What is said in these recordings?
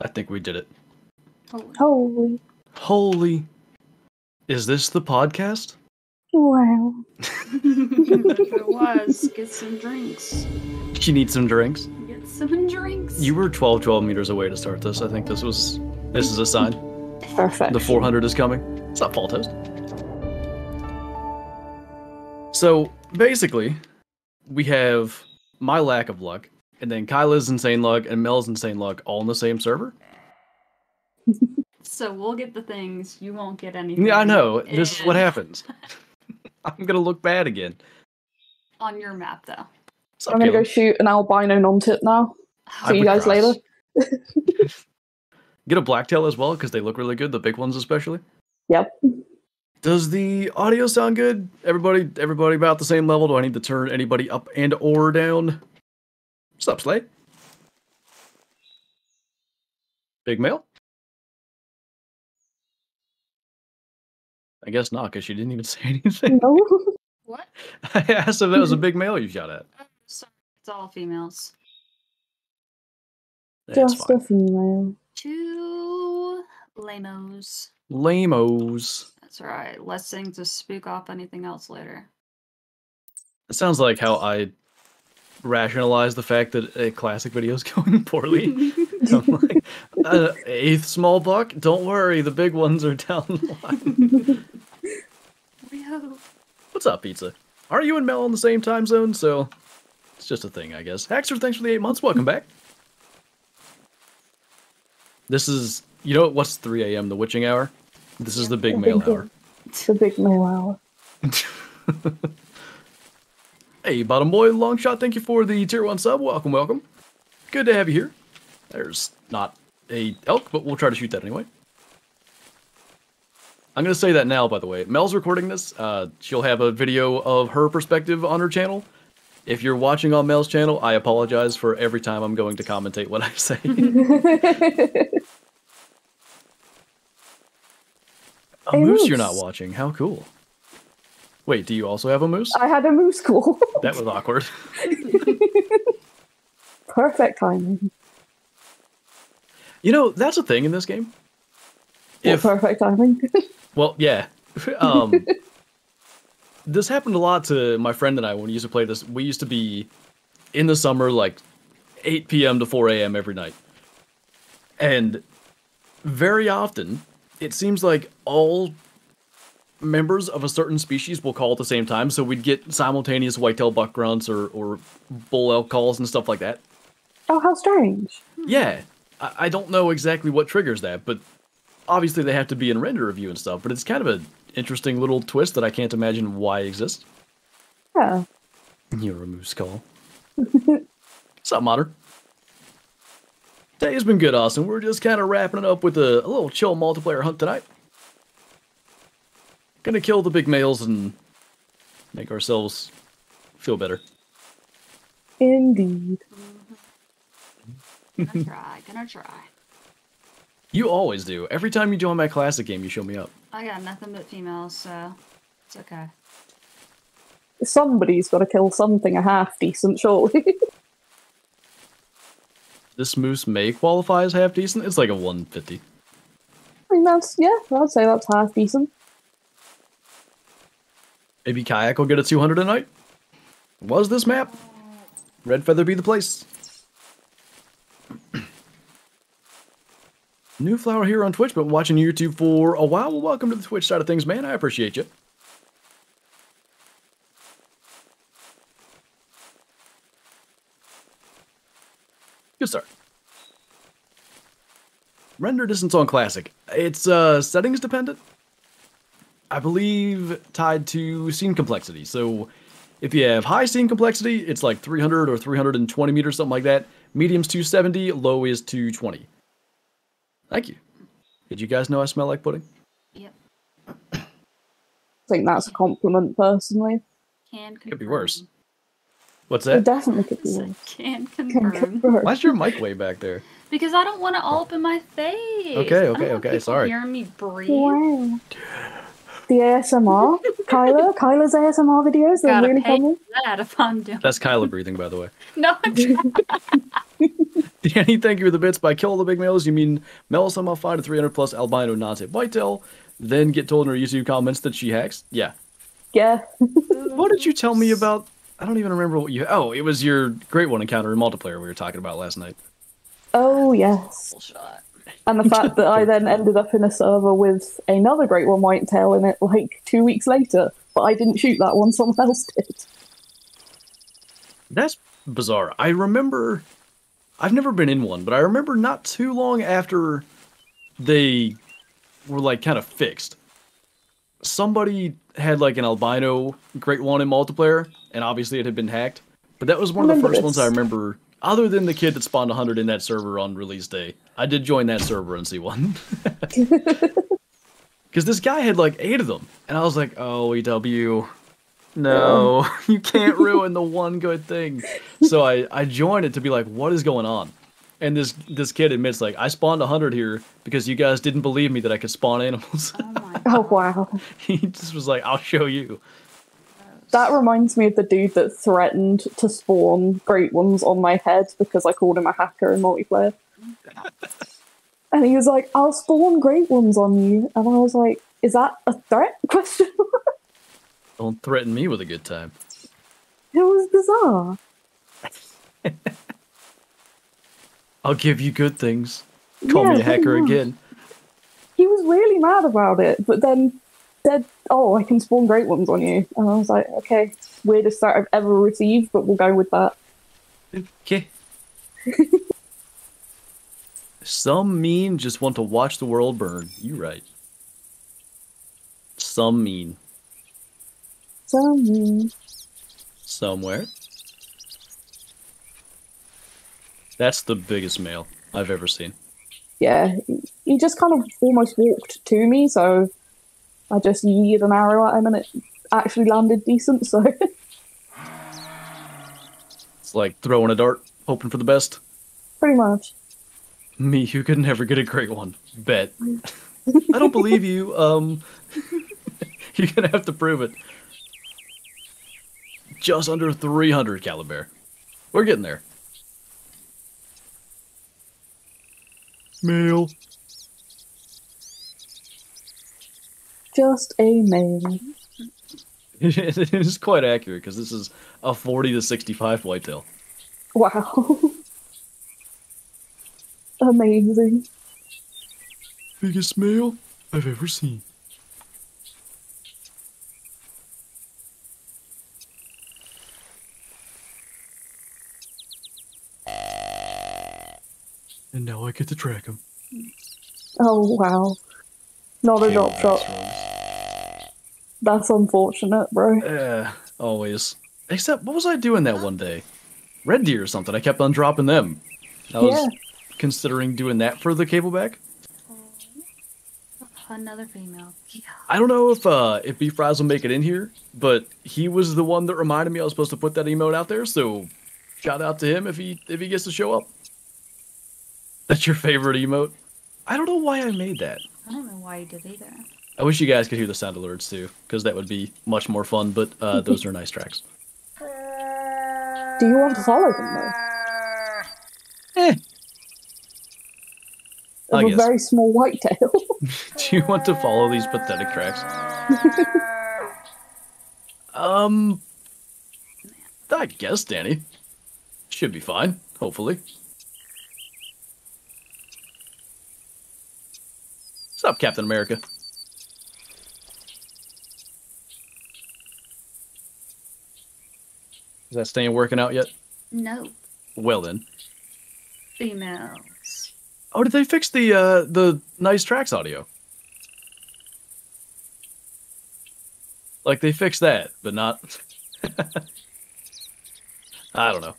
I think we did it. Holy. Holy Holy. Is this the podcast? wow. if it was, get some drinks. She needs some drinks. Get some drinks. You were 12, 12 meters away to start this. I think this was. This is a sign. Perfect. The 400 is coming. It's not fall toast. So basically, we have my lack of luck, and then Kyla's insane luck and Mel's insane luck all in the same server. So we'll get the things. You won't get anything. Yeah, I know. This is what happens. I'm gonna look bad again. On your map, though. So I'm gonna go shoot an albino non-typ now. See you guys cross. later. Get a blacktail as well because they look really good. The big ones, especially. Yep. Does the audio sound good? Everybody, everybody about the same level? Do I need to turn anybody up and or down? What's up, Slay? Big male? I guess not, because she didn't even say anything. No. What? I asked if that was a big male you shot at. Oh, sorry, it's all females. That's Just fine. a female. Two lamos. Lamos. That's right. Let's sing to spook off anything else later. It sounds like how I rationalize the fact that a classic video is going poorly. Like, uh, eighth small buck. Don't worry, the big ones are down the line. we hope. What's up, pizza? Are you and Mel in the same time zone? So it's just a thing, I guess. Haxer, thanks for the eight months. Welcome back. This is, you know, what's 3 a.m. the witching hour? This is the big mail hour. It's The big male hour. Hey, bottom boy, long shot. Thank you for the tier one sub. Welcome, welcome. Good to have you here. There's not a elk, but we'll try to shoot that anyway. I'm gonna say that now, by the way. Mel's recording this. Uh, she'll have a video of her perspective on her channel. If you're watching on Mel's channel, I apologize for every time I'm going to commentate what I say. A moose you're not watching. How cool. Wait, do you also have a moose? I had a moose call. That was awkward. Perfect timing. You know, that's a thing in this game. What If perfect timing. well, yeah. Um this happened a lot to my friend and I when we used to play this. We used to be in the summer like 8 p.m. to 4 a.m. every night. And very often, it seems like all members of a certain species will call at the same time. So we'd get simultaneous whitetail buck grunts or, or bull elk calls and stuff like that. oh, how strange. Yeah, I, I don't know exactly what triggers that, but obviously they have to be in render review and stuff. But it's kind of an interesting little twist that I can't imagine why exists. Yeah. You're a moose call. What's up, Modern? Day has been good, Austin. We're just kind of wrapping it up with a, a little chill multiplayer hunt tonight. Gonna kill the big males and make ourselves feel better. Indeed. Gonna try. Gonna try. You always do. Every time you join my classic game, you show me up. I got nothing but females, so it's okay. Somebody's got to kill something a half decent, surely. This moose may qualify as half decent. It's like a 150. I mean, that's, yeah, I'd say that's half decent. Maybe kayak will get a 200 tonight. Was this map? Red feather be the place. New flower here on Twitch, but watching YouTube for a while. Well, welcome to the Twitch side of things, man. I appreciate you. Good start. Render distance on classic. It's uh settings dependent. I believe tied to scene complexity. So if you have high scene complexity, it's like 300 or 320 meters, something like that. Medium's 270, low is 220. Thank you. Did you guys know I smell like pudding? Yep. I think that's a compliment, personally. Can confirm. Could be worse. What's It that? definitely could be worse. Can Can confirm. confirm. Why's your mic way back there? Because I don't want it all up in my face. Okay, I don't okay, want okay, sorry. Hearing me breathe. Wow. The ASMR, Kyla, Kyla's ASMR videos. They're Gotta really pay funny. that if I'm doing. That's Kyla breathing, by the way. No, Danny, thank you for the bits. By kill all the big males, you mean Mel somehow find a 300 plus albino non-safe whitetail, then get told in her YouTube comments that she hacks? Yeah. Yeah. What did you tell me about? I don't even remember what you. Oh, it was your great one encounter in multiplayer we were talking about last night. Oh yes. shot. And the fact that I then ended up in a server with another Great One Whitetail in it like two weeks later, but I didn't shoot that one, someone else did. That's bizarre. I remember. I've never been in one, but I remember not too long after they were like kind of fixed. Somebody had like an albino Great One in multiplayer, and obviously it had been hacked. But that was one of the first ones I remember. Other than the kid that spawned 100 in that server on release day, I did join that server and see one. Because this guy had like eight of them, and I was like, "Oh, EW, no, you can't ruin the one good thing." So I I joined it to be like, "What is going on?" And this this kid admits like, "I spawned hundred here because you guys didn't believe me that I could spawn animals." Oh my Oh wow. he just was like, "I'll show you." That reminds me of the dude that threatened to spawn great ones on my head because I called him a hacker in multiplayer. And he was like, I'll spawn great ones on you. And I was like, is that a threat? Question. Don't threaten me with a good time. it was bizarre. I'll give you good things. Call me a hacker much. again. He was really mad about it, but then said, Oh, I can spawn great ones on you. And I was like, Okay, weirdest threat I've ever received, but we'll go with that. Okay. Some mean just want to watch the world burn. You right. Some mean. So mean. Somewhere. That's the biggest male I've ever seen. yeah, he just kind of almost walked to me, so I just yeeted an arrow at him and it actually landed decent, so It's like throwing a dart, hoping for the best. pretty much. Me, who could never get a great one. Bet. I don't believe you. Um, you're gonna have to prove it. Just under 300 caliber. We're getting there. Male. Just a male. it is quite accurate because this is a 40 to 65 whitetail. Wow. Amazing. Biggest male I've ever seen. And now I get to track him. Oh wow. Not a drop shot. That's unfortunate, bro. Yeah, always. Except, what was I doing that one day? Red deer or something. I kept on dropping them. I was Yeah. considering doing that for the cableback. Another female. Yeah. I don't know if uh if Beef Fries will make it in here, but he was the one that reminded me I was supposed to put that emote out there. So shout out to him if he if he gets to show up. That's your favorite emote. I don't know why I made that. I don't know why you did either. I wish you guys could hear the sound alerts too, because that would be much more fun. But uh, those are nice tracks. Do you want to follow them though? Eh. I Of a guess. very small whitetail. Do you want to follow these pathetic tracks? um, I guess, Danny. Should be fine, hopefully. What's up, Captain America? Is that staying working out yet? No. Well then. Females. Oh, did they fix the uh the nice tracks audio? Like they fixed that, but not. I don't know.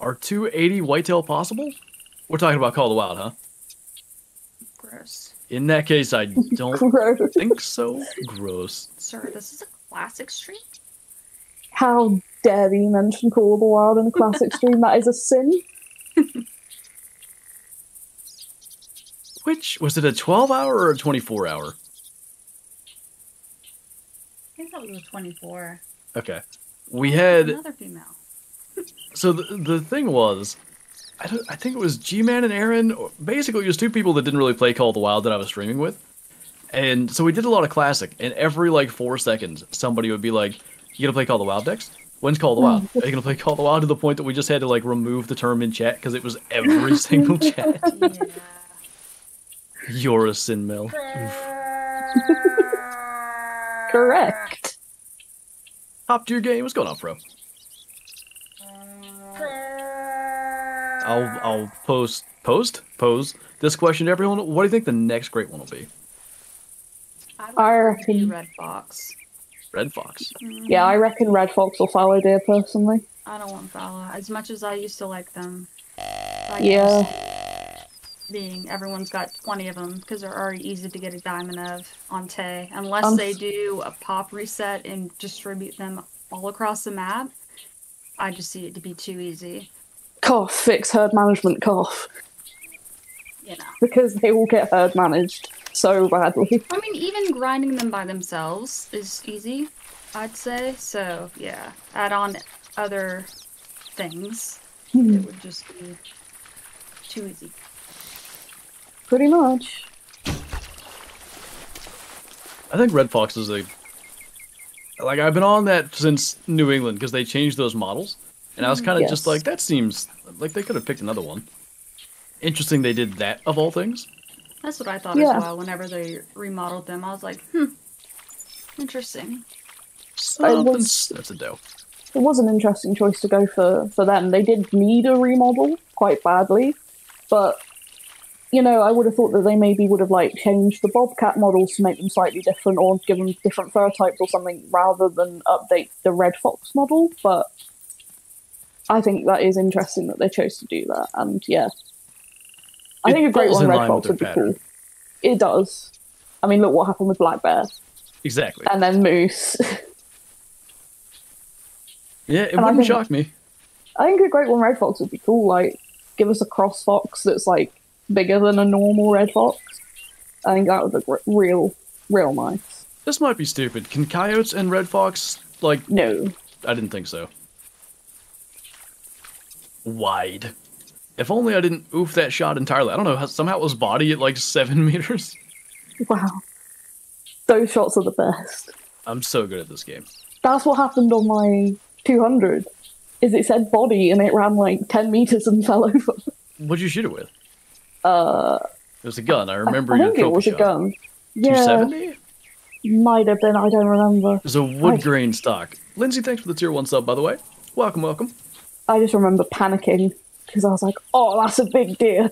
Are 280 whitetail possible? We're talking about Call of the Wild, huh? Gross. In that case, I don't think so. Gross. Sir, this is a classic stream? How dare you mention Call of the Wild in a classic stream? That is a sin. Which was it a 12 hour or a 24 hour? I think that was a 24. Okay. We had Another female. so the the thing was, I don't, I think it was G Man and Aaron. Or basically, it was two people that didn't really play Call of the Wild that I was streaming with, and so we did a lot of classic. And every like four seconds, somebody would be like, "You gonna play Call of the Wild next? When's Call of the Wild? Hmm. Are you gonna play Call of the Wild?" To the point that we just had to like remove the term in chat because it was every single chat. Yeah. You're a sin mill. Correct. Top tier game. What's going on, bro? I'll I'll post post pose this question to everyone. What do you think the next great one will be? I, I would be Red Fox. Red Fox. Yeah, I reckon Red Fox will follow Deer personally. I don't want Fallow as much as I used to like them. I Yeah. Being everyone's got 20 of them because they're already easy to get a diamond of on Tay. Unless Um, they do a pop reset and distribute them all across the map, I just see it to be too easy. Cough, fix herd management cough. You know. Because they all get herd managed so badly. I mean, even grinding them by themselves is easy, I'd say. So, yeah, add on other things. Hmm. It would just be too easy. Pretty much. I think Red Fox is a like I've been on that since New England because they changed those models, and I was kind of just like that seems like they could have picked another one. Interesting, they did that of all things. That's what I thought Yeah. as well. Whenever they remodeled them, I was like, hmm, interesting. Something was- that's a dough. It was an interesting choice to go for, for them. They did need a remodel quite badly, but you know, I would have thought that they maybe would have like changed the Bobcat models to make them slightly different or give them different fur types or something rather than update the Red Fox model. But I think that is interesting that they chose to do that. And yeah, I think a great one Red Fox would be their cool. It does. I mean, look what happened with Black Bear Exactly. and then Moose. Yeah, it and wouldn't think- shock me. I think a Great One Red Fox would be cool. Like, give us a cross fox that's like bigger than a normal red fox. I think that would look real, real nice. This might be stupid. Can coyotes and red fox like? No, I didn't think so. Wide. If only I didn't oof that shot entirely. I don't know how somehow it was body at like seven meters. wow, those shots are the best. I'm so good at this game. That's what happened on my 200. Is it said body and it ran like 10 meters and fell over. What'd you shoot it with? Uh, It was a gun. I remember I your think it was shot. a gun. Yeah, 270? might have been. I don't remember. It was a wood Nice. grain stock. Lindsay, thanks for the tier one sub, by the way. Welcome, welcome. I just remember panicking because I was like, "Oh, that's a big deer.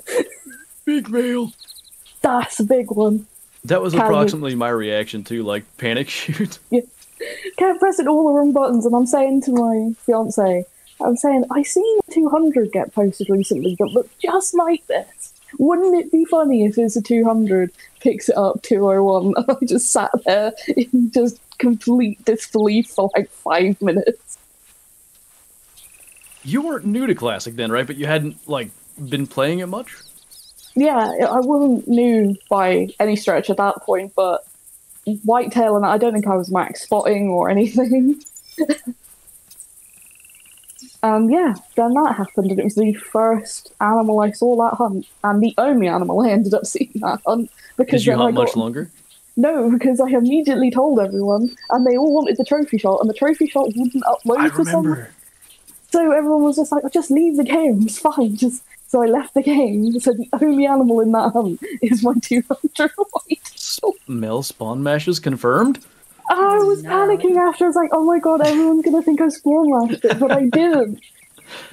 Big mail. That's a big one." That was Can you- approximately my reaction to like panic shoot. Yeah. Kept pressing all the wrong buttons, and I'm saying to my fiance, I'm saying, I seen 200 get posted recently that look just like this. Wouldn't it be funny if it's a 200 picks it up 201? And I just sat there in just complete disbelief for like five minutes. You weren't new to classic then, right? But you hadn't like been playing it much. Yeah, I wasn't new by any stretch at that point, but whitetail and I don't think I was max spotting or anything. and um, yeah, then that happened, and it was the first animal I saw that hunt, and the only animal I ended up seeing that hunt because Did you then I hunt much longer? no, because I immediately told everyone, and they all wanted the trophy shot, and the trophy shot wouldn't upload I to someone. Remember. So everyone was just like, just leave the game, it's fine. Just so I left the game. So the only animal in that hunt is my 200 white. Mel spawn mashes confirmed. I was oh, No. panicking after. I was like, oh my god, everyone's gonna think I spawn lashed it, but I didn't.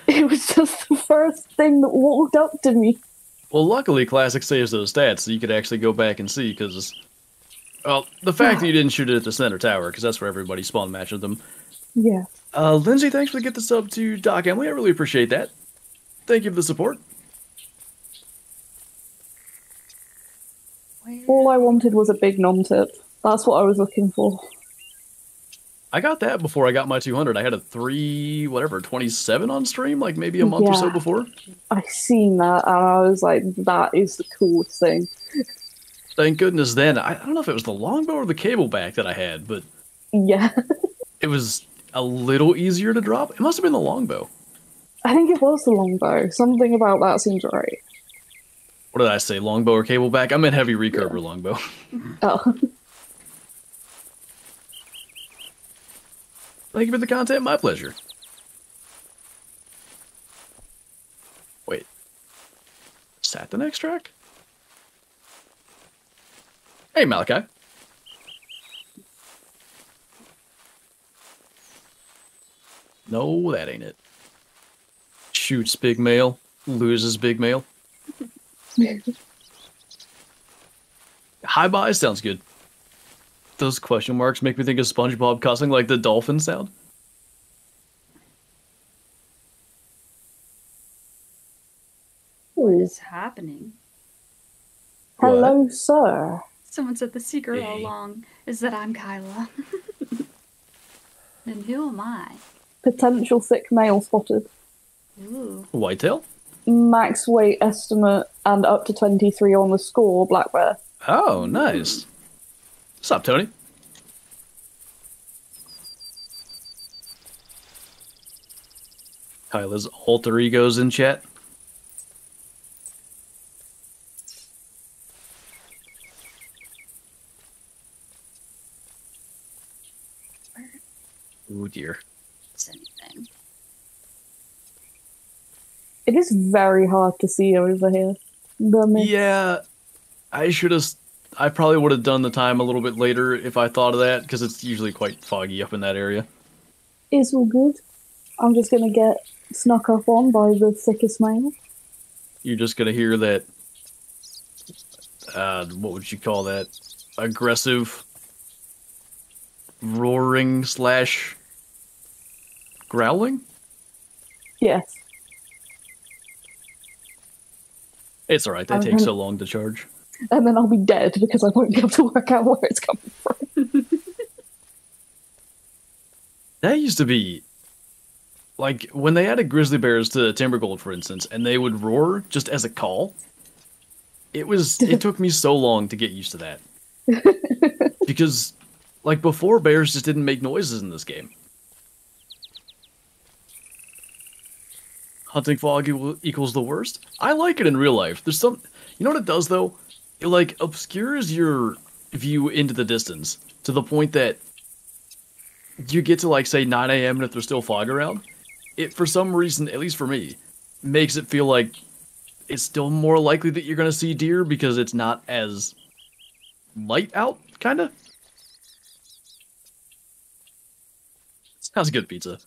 It was just the first thing that walked up to me. Well, luckily, Classic saves those stats, so you could actually go back and see. Because, well, the fact that you didn't shoot it at the center tower, because that's where everybody spawn matched them. Yeah. Uh, Lindsay, thanks for the get the sub to Doc Emily. I really appreciate that. Thank you for the support. All I wanted was a big nom tip. That's what I was looking for. I got that before I got my 200. I had a three, whatever, 27 on stream, like maybe a month or so before. I seen that and I was like, that is the coolest thing. Thank goodness then. I, I don't know if it was the longbow or the cable back that I had, but Yeah, It was a little easier to drop. It must have been the longbow. I think it was the longbow. Something about that seems right. What did I say? Longbow or cableback? I meant heavy recurve longbow. Oh, Thank you for the content. My pleasure. Wait. Is that the next track? Hey, Malachi. No, that ain't it. Shoots big male, loses big male. High buy sounds good. Those question marks make me think of SpongeBob cussing like the dolphin sound. What is happening? hello, sir. Someone said the secret all along is that I'm Kyla. and who am I? Potential thick male spotted. Ooh. Whitetail? Max weight estimate and up to 23 on the score, black bear. Oh, nice. What's up, Tony? Kyla's alter egos in chat. Oh dear. is anything? It is very hard to see over here. Yeah, I should have. I probably would have done the time a little bit later if I thought of that, because it's usually quite foggy up in that area. is all good. I'm just gonna get snuck up on by the thickest male. You're just gonna hear that. Uh, what would you call that? Aggressive roaring slash growling. Yes. It's all right. They take so long to charge. And then I'll be dead because I won't be able to work out where it's coming from. That used to be like when they added grizzly bears to Timbergold, for instance, and they would roar just as a call. It was it took me so long to get used to that. because like before bears just didn't make noises in this game. Hunting fog equals the worst. I like it in real life. There's some you know what it does though? It like obscures your view into the distance to the point that you get to like say 9 a.m. and if there's still fog around, it for some reason, at least for me, makes it feel like it's still more likely that you're gonna see deer because it's not as light out, kinda. Sounds good, pizza.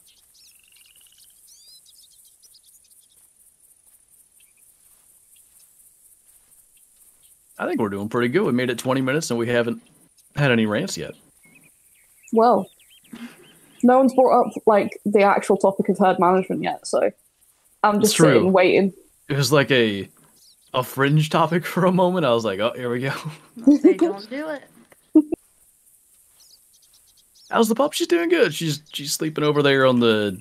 I think we're doing pretty good. We made it 20 minutes and we haven't had any rants yet. Well, no one's brought up like the actual topic of herd management yet, so I'm just true. sitting waiting. it was like a a fringe topic for a moment. I was like, oh, here we go. They don't do it. How's the pup? She's doing good. She's she's sleeping over there on the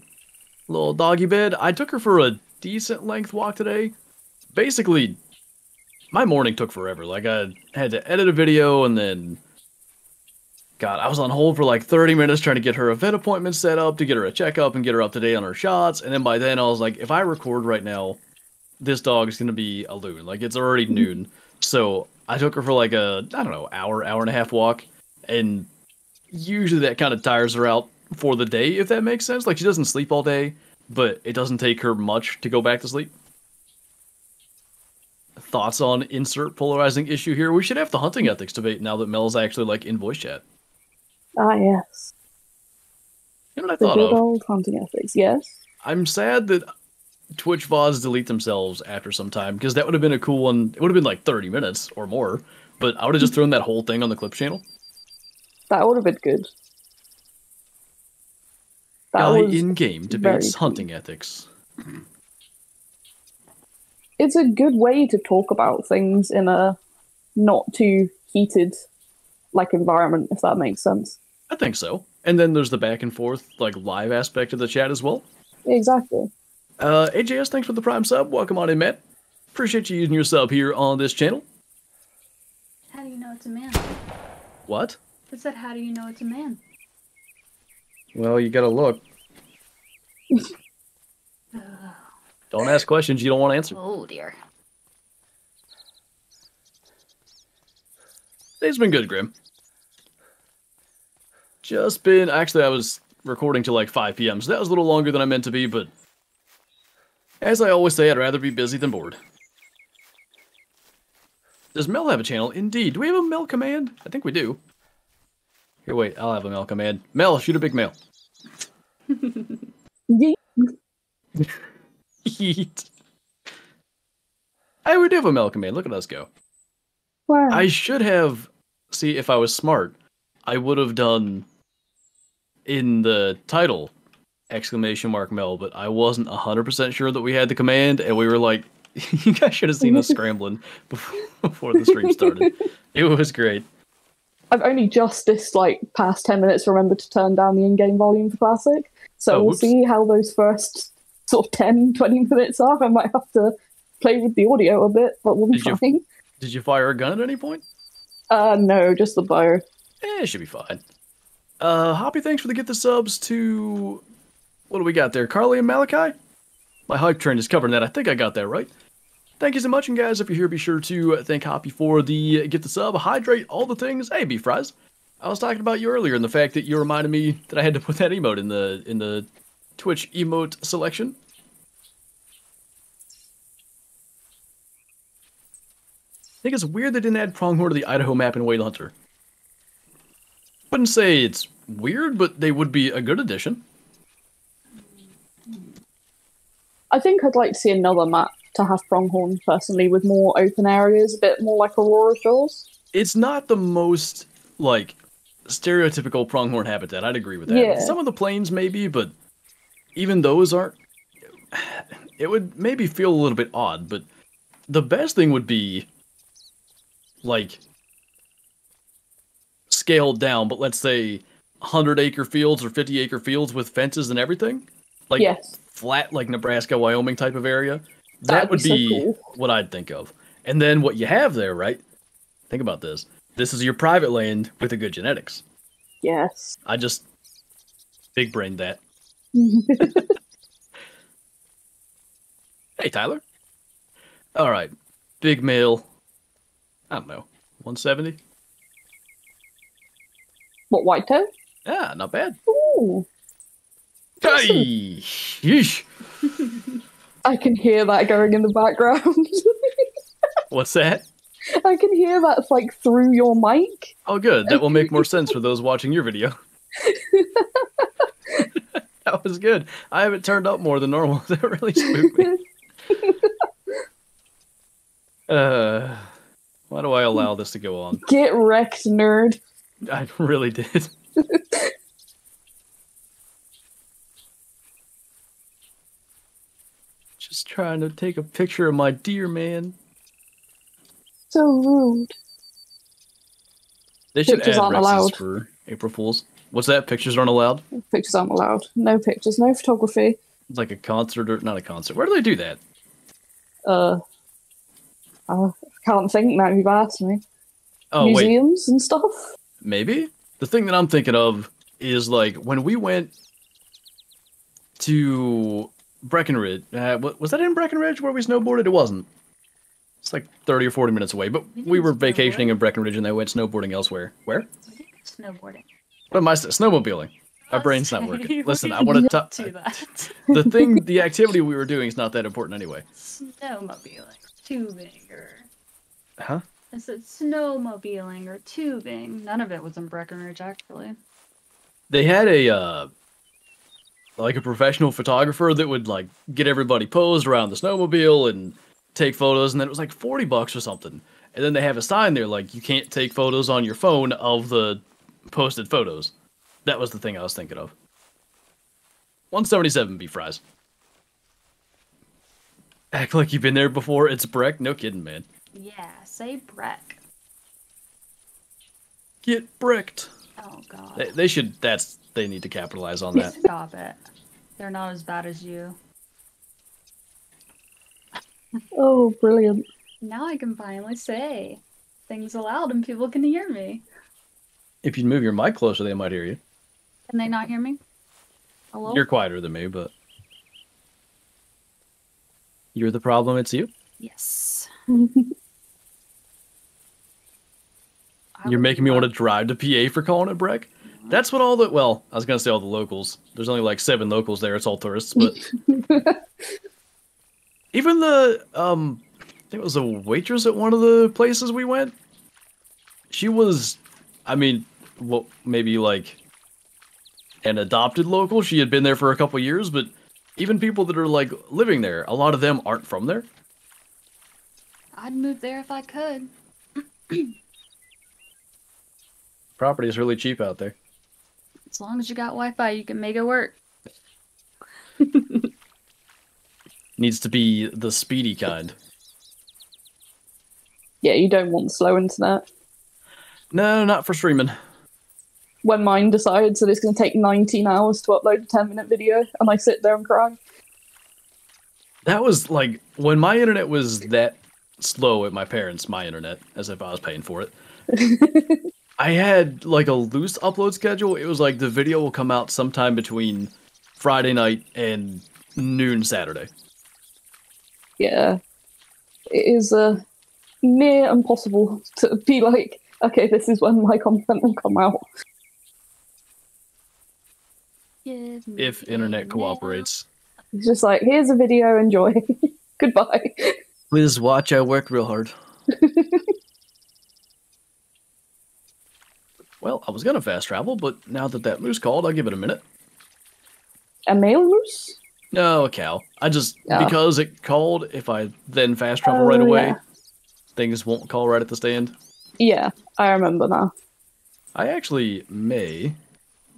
little doggy bed. I took her for a decent length walk today. Basically, my morning took forever. Like I had to edit a video and then God, I was on hold for like 30 minutes trying to get her a vet appointment set up, to get her a checkup and get her up to date on her shots. And then by then I was like, if I record right now, this dog is gonna be a loon. Like it's already mm-hmm. noon. So I took her for like a I don't know, hour, hour and a half walk. And usually that kind of tires her out for the day, if that makes sense. Like she doesn't sleep all day, but it doesn't take her much to go back to sleep. Thoughts on insert polarizing issue here? We should have the hunting ethics debate now that Mel's actually like in voice chat. Ah, yes. You know what I The thought good of? old hunting ethics, yes. I'm sad that Twitch VODs delete themselves after some time because that would have been a cool one. It would have been like 30 minutes or more, but I would have just thrown that whole thing on the clip channel. That would have been good. That Guy in game debates cool. hunting ethics. It's a good way to talk about things in a not too heated like environment, if that makes sense. I think so. And then there's the back and forth, like live aspect of the chat as well. Exactly. Uh, AJS, thanks for the prime sub. Welcome on in, Matt. Appreciate you using your sub here on this channel. How do you know it's a man? What? It said, how do you know it's a man? Well, you gotta look. Don't ask questions you don't want to answer. Oh dear. Day's been good, Grim. Just been. Actually, I was recording till like 5 p.m., so that was a little longer than I meant to be, but. As I always say, I'd rather be busy than bored. Does Mel have a channel? Indeed. Do we have a Mel command? I think we do. Here, wait. I'll have a Mel command. Mel, shoot a big Mel. Yeet. I would have a Mel command. Look at us go. Wow. I should have. See, if I was smart, I would have done in the title exclamation mark Mel, but I wasn't hundred percent sure that we had the command, and we were like, you guys should have seen us scrambling before, before the stream started. It was great. I've only just this like past 10 minutes remembered to turn down the in-game volume for classic. So Oh, we'll see how those first sort of 10, 20 minutes off. I might have to play with the audio a bit, but we'll be Did you- fine. Did you fire a gun at any point? Uh, no, just the bow. Eh, it should be fine. Uh, Hoppy, thanks for the get the subs to. What do we got there? Carly and Malachi? My hype train is covering that. I think I got that right. Thank you so much, and guys, if you're here, be sure to thank Hoppy for the get the sub, hydrate, all the things. Hey, beef fries. I was talking about you earlier, and the fact that you reminded me that I had to put that emote in the in the Twitch emote selection. I think it's weird they didn't add Pronghorn to the Idaho map in Whale Hunter. Wouldn't say it's weird, but they would be a good addition. I think I'd like to see another map to have Pronghorn personally with more open areas, a bit more like Aurora Shores. It's not the most like stereotypical pronghorn habitat. I'd agree with that. Yeah. Some of the plains maybe, but even those aren't. It would maybe feel a little bit odd, but the best thing would be like scaled down, but let's say 100 acre fields or 50 acre fields with fences and everything. Like yes. flat like Nebraska, Wyoming type of area. That That'd would be so cool. what I'd think of. And then what you have there, right? Think about this. This is your private land with a good genetics. Yes. I just big brained that. Hey Tyler. All right. Big male. I don't know. 170? what, Whitetail? Yeah, not bad. Ooh. Hey! Yeesh. I can hear that going in the background. What's that? I can hear that like through your mic. Oh, good. That will make more sense for those watching your video. that was good. I haven't turned up more than normal. That really spooked me. Uh, why do I allow this to go on? Get wrecked, nerd. I really did. Just trying to take a picture of my dear man. So rude. They should Pictures add aren't Rexes allowed. for April Fools. What's that? Pictures aren't allowed? Pictures aren't allowed. No pictures, no photography. It's like a concert or not a concert. Where do they do that? Uh, I can't think now you've asked me. Oh wait, Museums and stuff. maybe. The thing that I'm thinking of is like when we went to Breckenridge. Uh, was that in Breckenridge where we snowboarded? It wasn't. It's like 30 or 40 minutes away, but We we were vacationing in Breckenridge and they went snowboarding elsewhere. Where? Snowboarding. What am I s- snowmobiling? My brain's not working. Listen, I want to. do that. the thing, the activity we were doing is not that important anyway. Snowmobiling, tubing, or Huh? I said snowmobiling or tubing. None of it was in Breckenridge, actually. They had a uh, like a professional photographer that would like get everybody posed around the snowmobile and take photos, and then it was like forty bucks or something. And then they have a sign there like you can't take photos on your phone of the posted photos. That was the thing I was thinking of. One seventy seven beef fries. Act like you've been there before. It's Breck. No kidding, man. Yeah, say Breck. Get bricked. Oh God. They, they should. That's they need to capitalize on that. Stop it. They're not as bad as you. Oh, brilliant. Now I can finally say things aloud and people can hear me. If you move your mic closer, they might hear you. Can they not hear me? Hello? You're quieter than me, but you're the problem. It's you. Yes. You're making me want to drive to PA for calling it Breck. That's what all the well, I was gonna say all the locals. There's only like seven locals there. It's all tourists, but even the um, I think it was a waitress at one of the places we went. She was, I mean, well, maybe like an adopted local. She had been there for a couple years, but even people that are like living there, a lot of them aren't from there. I'd move there if I could. Property is really cheap out there. As long as you got Wi-Fi, you can make it work. Needs to be the speedy kind. yeah, you don't want slow internet. No, not for streaming. When mine decides that it's going to take 19 hours to upload a 10 minute video, and I sit there and cry. That was like when my internet was that slow at my parents' my internet, as if I was paying for it. I had like a loose upload schedule. It was like the video will come out sometime between Friday night and noon Saturday. Yeah. It is uh, near impossible to be like, okay, this is when my content will come out. Give me If internet cooperates. It's just like, here's a video, enjoy. Goodbye. Please watch, I work real hard. well, I was gonna fast travel, but now that that moose called, I'll give it a minute. A male moose? No, a cow. I just Oh. because it called. If I then fast travel right Oh, away, yeah. things won't call right at the stand. Yeah, I remember now. I actually may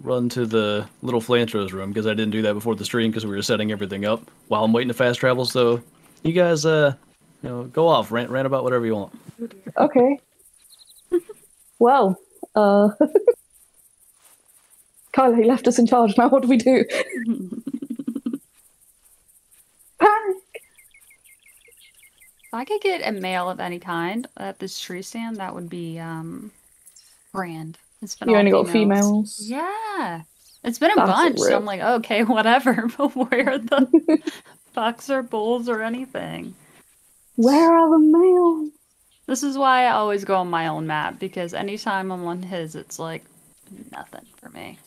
run to the little Flantros room because I didn't do that before the stream because we were setting everything up while I'm waiting to fast travel. So you guys, uh, you know, go off, rant, rant about whatever you want. Okay. well, uh. Kyla, he left us in charge. Now what do we do? Panic! If I could get a male of any kind at this tree stand, that would be um brand. It's been You only got females. females. Yeah. It's been a That's bunch. So. I'm like, okay, whatever. But where are the bucks or bulls or anything? Where are the males? This is why I always go on my own map because anytime I'm on his, it's like nothing for me.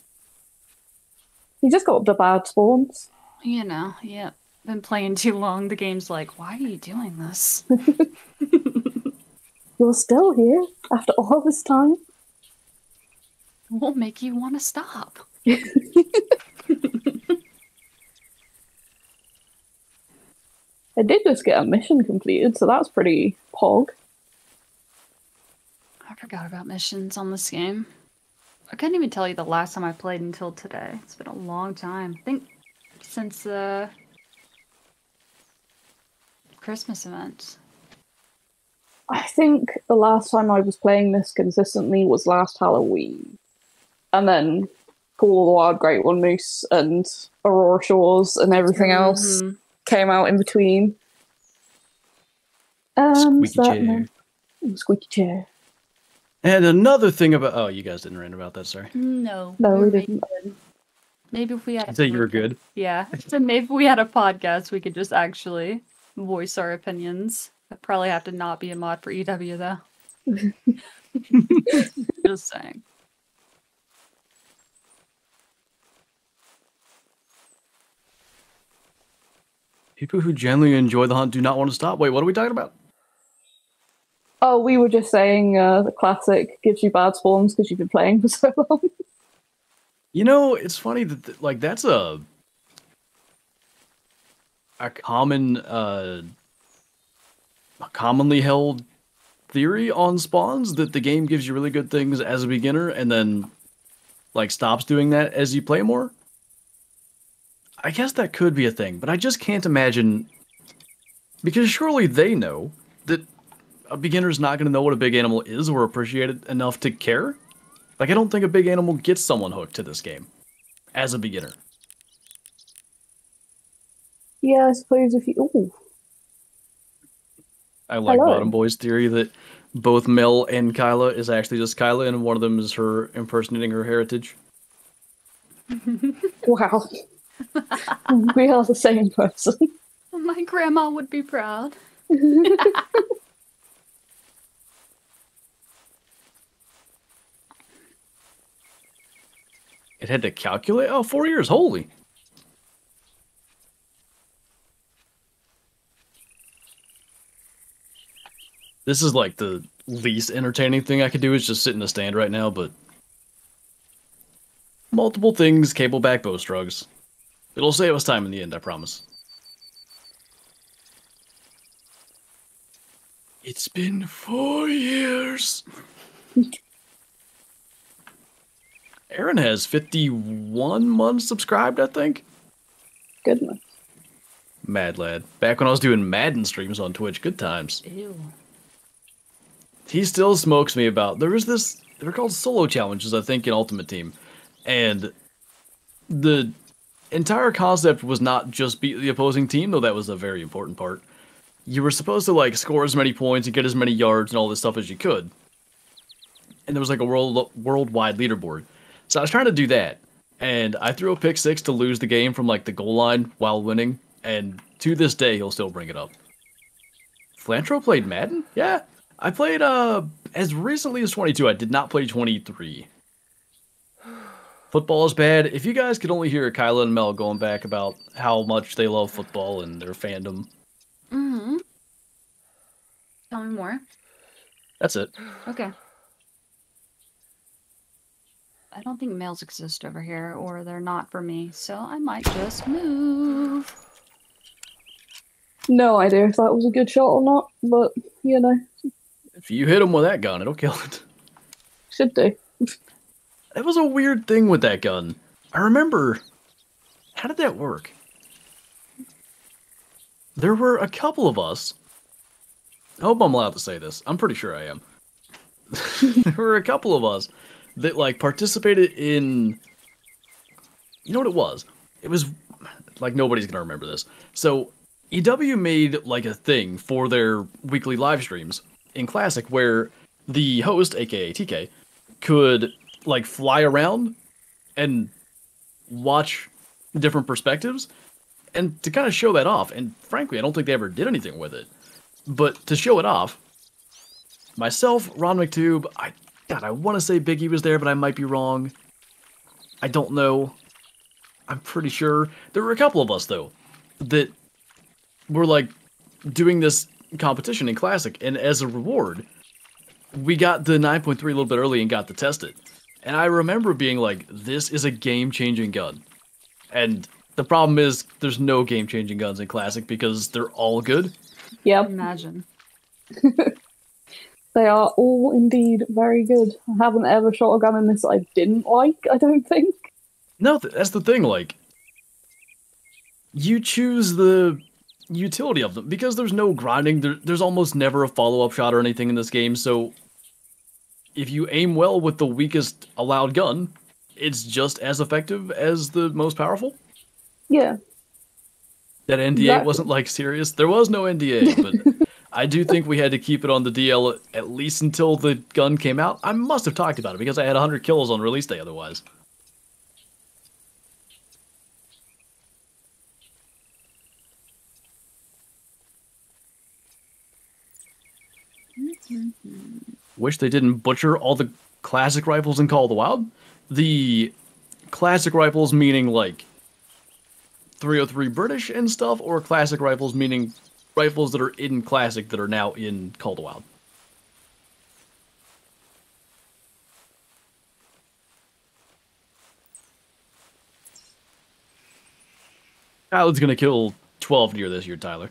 You just got the bad spawns. You know, yeah. Been playing too long. The game's like, why are you doing this? You're still here after all this time? Will make you want to stop. I did just get a mission completed, so that's pretty pog. I forgot about missions on this game. I couldn't even tell you the last time I played until today. It's been a long time. I think since the Christmas event. I think the last time I was playing this consistently was last Halloween. And then Call of the Wild Great One Moose and Aurora Shores and everything else Mhm. came out in between. Um, Squeaky that- chair. Ooh, Squeaky chair. And another thing about oh, you guys didn't rant about that. Sorry. No. No, we're we didn't. Maybe if we had I a say you were good. Yeah. So maybe if we had a podcast, we could just actually voice our opinions. I'd probably have to not be a mod for EW though. just saying. People who genuinely enjoy the hunt do not want to stop. Wait, what are we talking about? Oh, we were just saying uh, the classic gives you bad spawns because you've been playing for so long. You know, it's funny that th- like that's a a common uh a commonly held theory on spawns that the game gives you really good things as a beginner and then like stops doing that as you play more. I guess that could be a thing, but I just can't imagine because surely they know that a beginner's not going to know what a big animal is or appreciate it enough to care. Like I don't think a big animal gets someone hooked to this game as a beginner. yeah, I suppose if you. Ooh, I like Hello. Bottom Boy's theory that both Mel and Kyla is actually just Kyla, and one of them is her impersonating her heritage. wow. We are the same person. My grandma would be proud. It had to calculate. Oh, four years. Holy. This is like the least entertaining thing I could do is just sit in the stand right now, but multiple things, cable back bow strugs. It'll save us time in the end, I promise. It's been four years. Aaron has 51 months subscribed, I think. Goodness. Mad lad. Back when I was doing Madden streams on Twitch, good times. Ew. He still smokes me about. There was this. They're called solo challenges, I think, in Ultimate Team, and the entire concept was not just beat the opposing team, though that was a very important part. You were supposed to like score as many points and get as many yards and all this stuff as you could, and there was like a world worldwide leaderboard. So I was trying to do that, and I threw a pick six to lose the game from like the goal line while winning, and to this day he'll still bring it up. Flinter played Madden? Yeah. I played uh as recently as 22. I did not play 23. Football is bad. If you guys could only hear Kyla and Mel going back about how much they love football and their fandom, Mm-hmm. Tell me more. that's it. Okay. I don't think males exist over here, or they're not for me, so I might just move. No idea if that was a good shot or not, but you know, If you hit him with that gun, it'll kill it. should do. That was a weird thing with that gun. I remember. How did that work? There were a couple of us. I hope I'm allowed to say this. I'm pretty sure I am. there were a couple of us that like participated in. You know what it was? It was like nobody's gonna remember this. So EW made like a thing for their weekly live streams in Classic where the host, aka TK, could like fly around and watch different perspectives and to kind of show that off. And frankly i don't think they ever did anything with it. But to show it off myself ron mctube i god i want to say biggie was there but i might be wrong. I don't know. I'm pretty sure. There were a couple of us though that were like doing this competition in classic. And as a reward we got the 9.3 a little bit early and got to test it. And I remember being like, this is a game changing gun. And the problem is, there's no game changing guns in Classic because they're all good. Yep, Imagine. they are all indeed very good. I haven't ever shot a gun in this I didn't like, I don't think. No, th- that's the thing. Like, you choose the utility of them because there's no grinding. There, there's almost never a follow up shot or anything in this game. So, if you aim well with the weakest allowed gun, it's just as effective as the most powerful. Yeah. That NDA Exactly. wasn't like serious. There was no NDA, but I do think we had to keep it on the DL at- at least until the gun came out. I must have talked about it because I had 100 kills on release day otherwise. Mm-hmm. Wish they didn't butcher all the classic rifles in Call of the Wild. The classic rifles meaning like 303 British and stuff, or classic rifles meaning rifles that are in classic that are now in Call of the Wild. Kyla's gonna kill 12 deer this year, Tyler.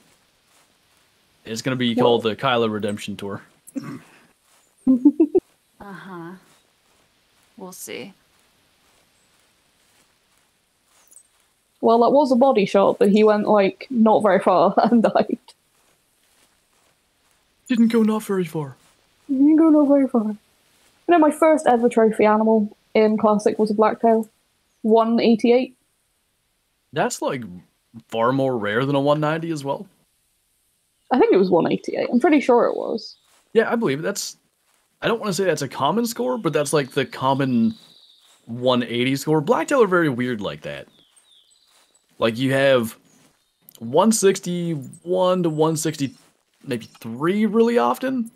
It's gonna be called the Kyla Redemption Tour. Uh huh. We'll see. Well, that was a body shot, but he went like not very far and died. Didn't go not very far. Didn't go not very far. You know, my first ever trophy animal in Classic was a blacktail. 188. That's like far more rare than a 190 as well. I think it was 188. I'm pretty sure it was. Yeah, I believe it. that's. I don't want to say that's a common score, but that's like the common 180 score. Blacktail are very weird like that. Like you have 161 to 160, maybe three really often,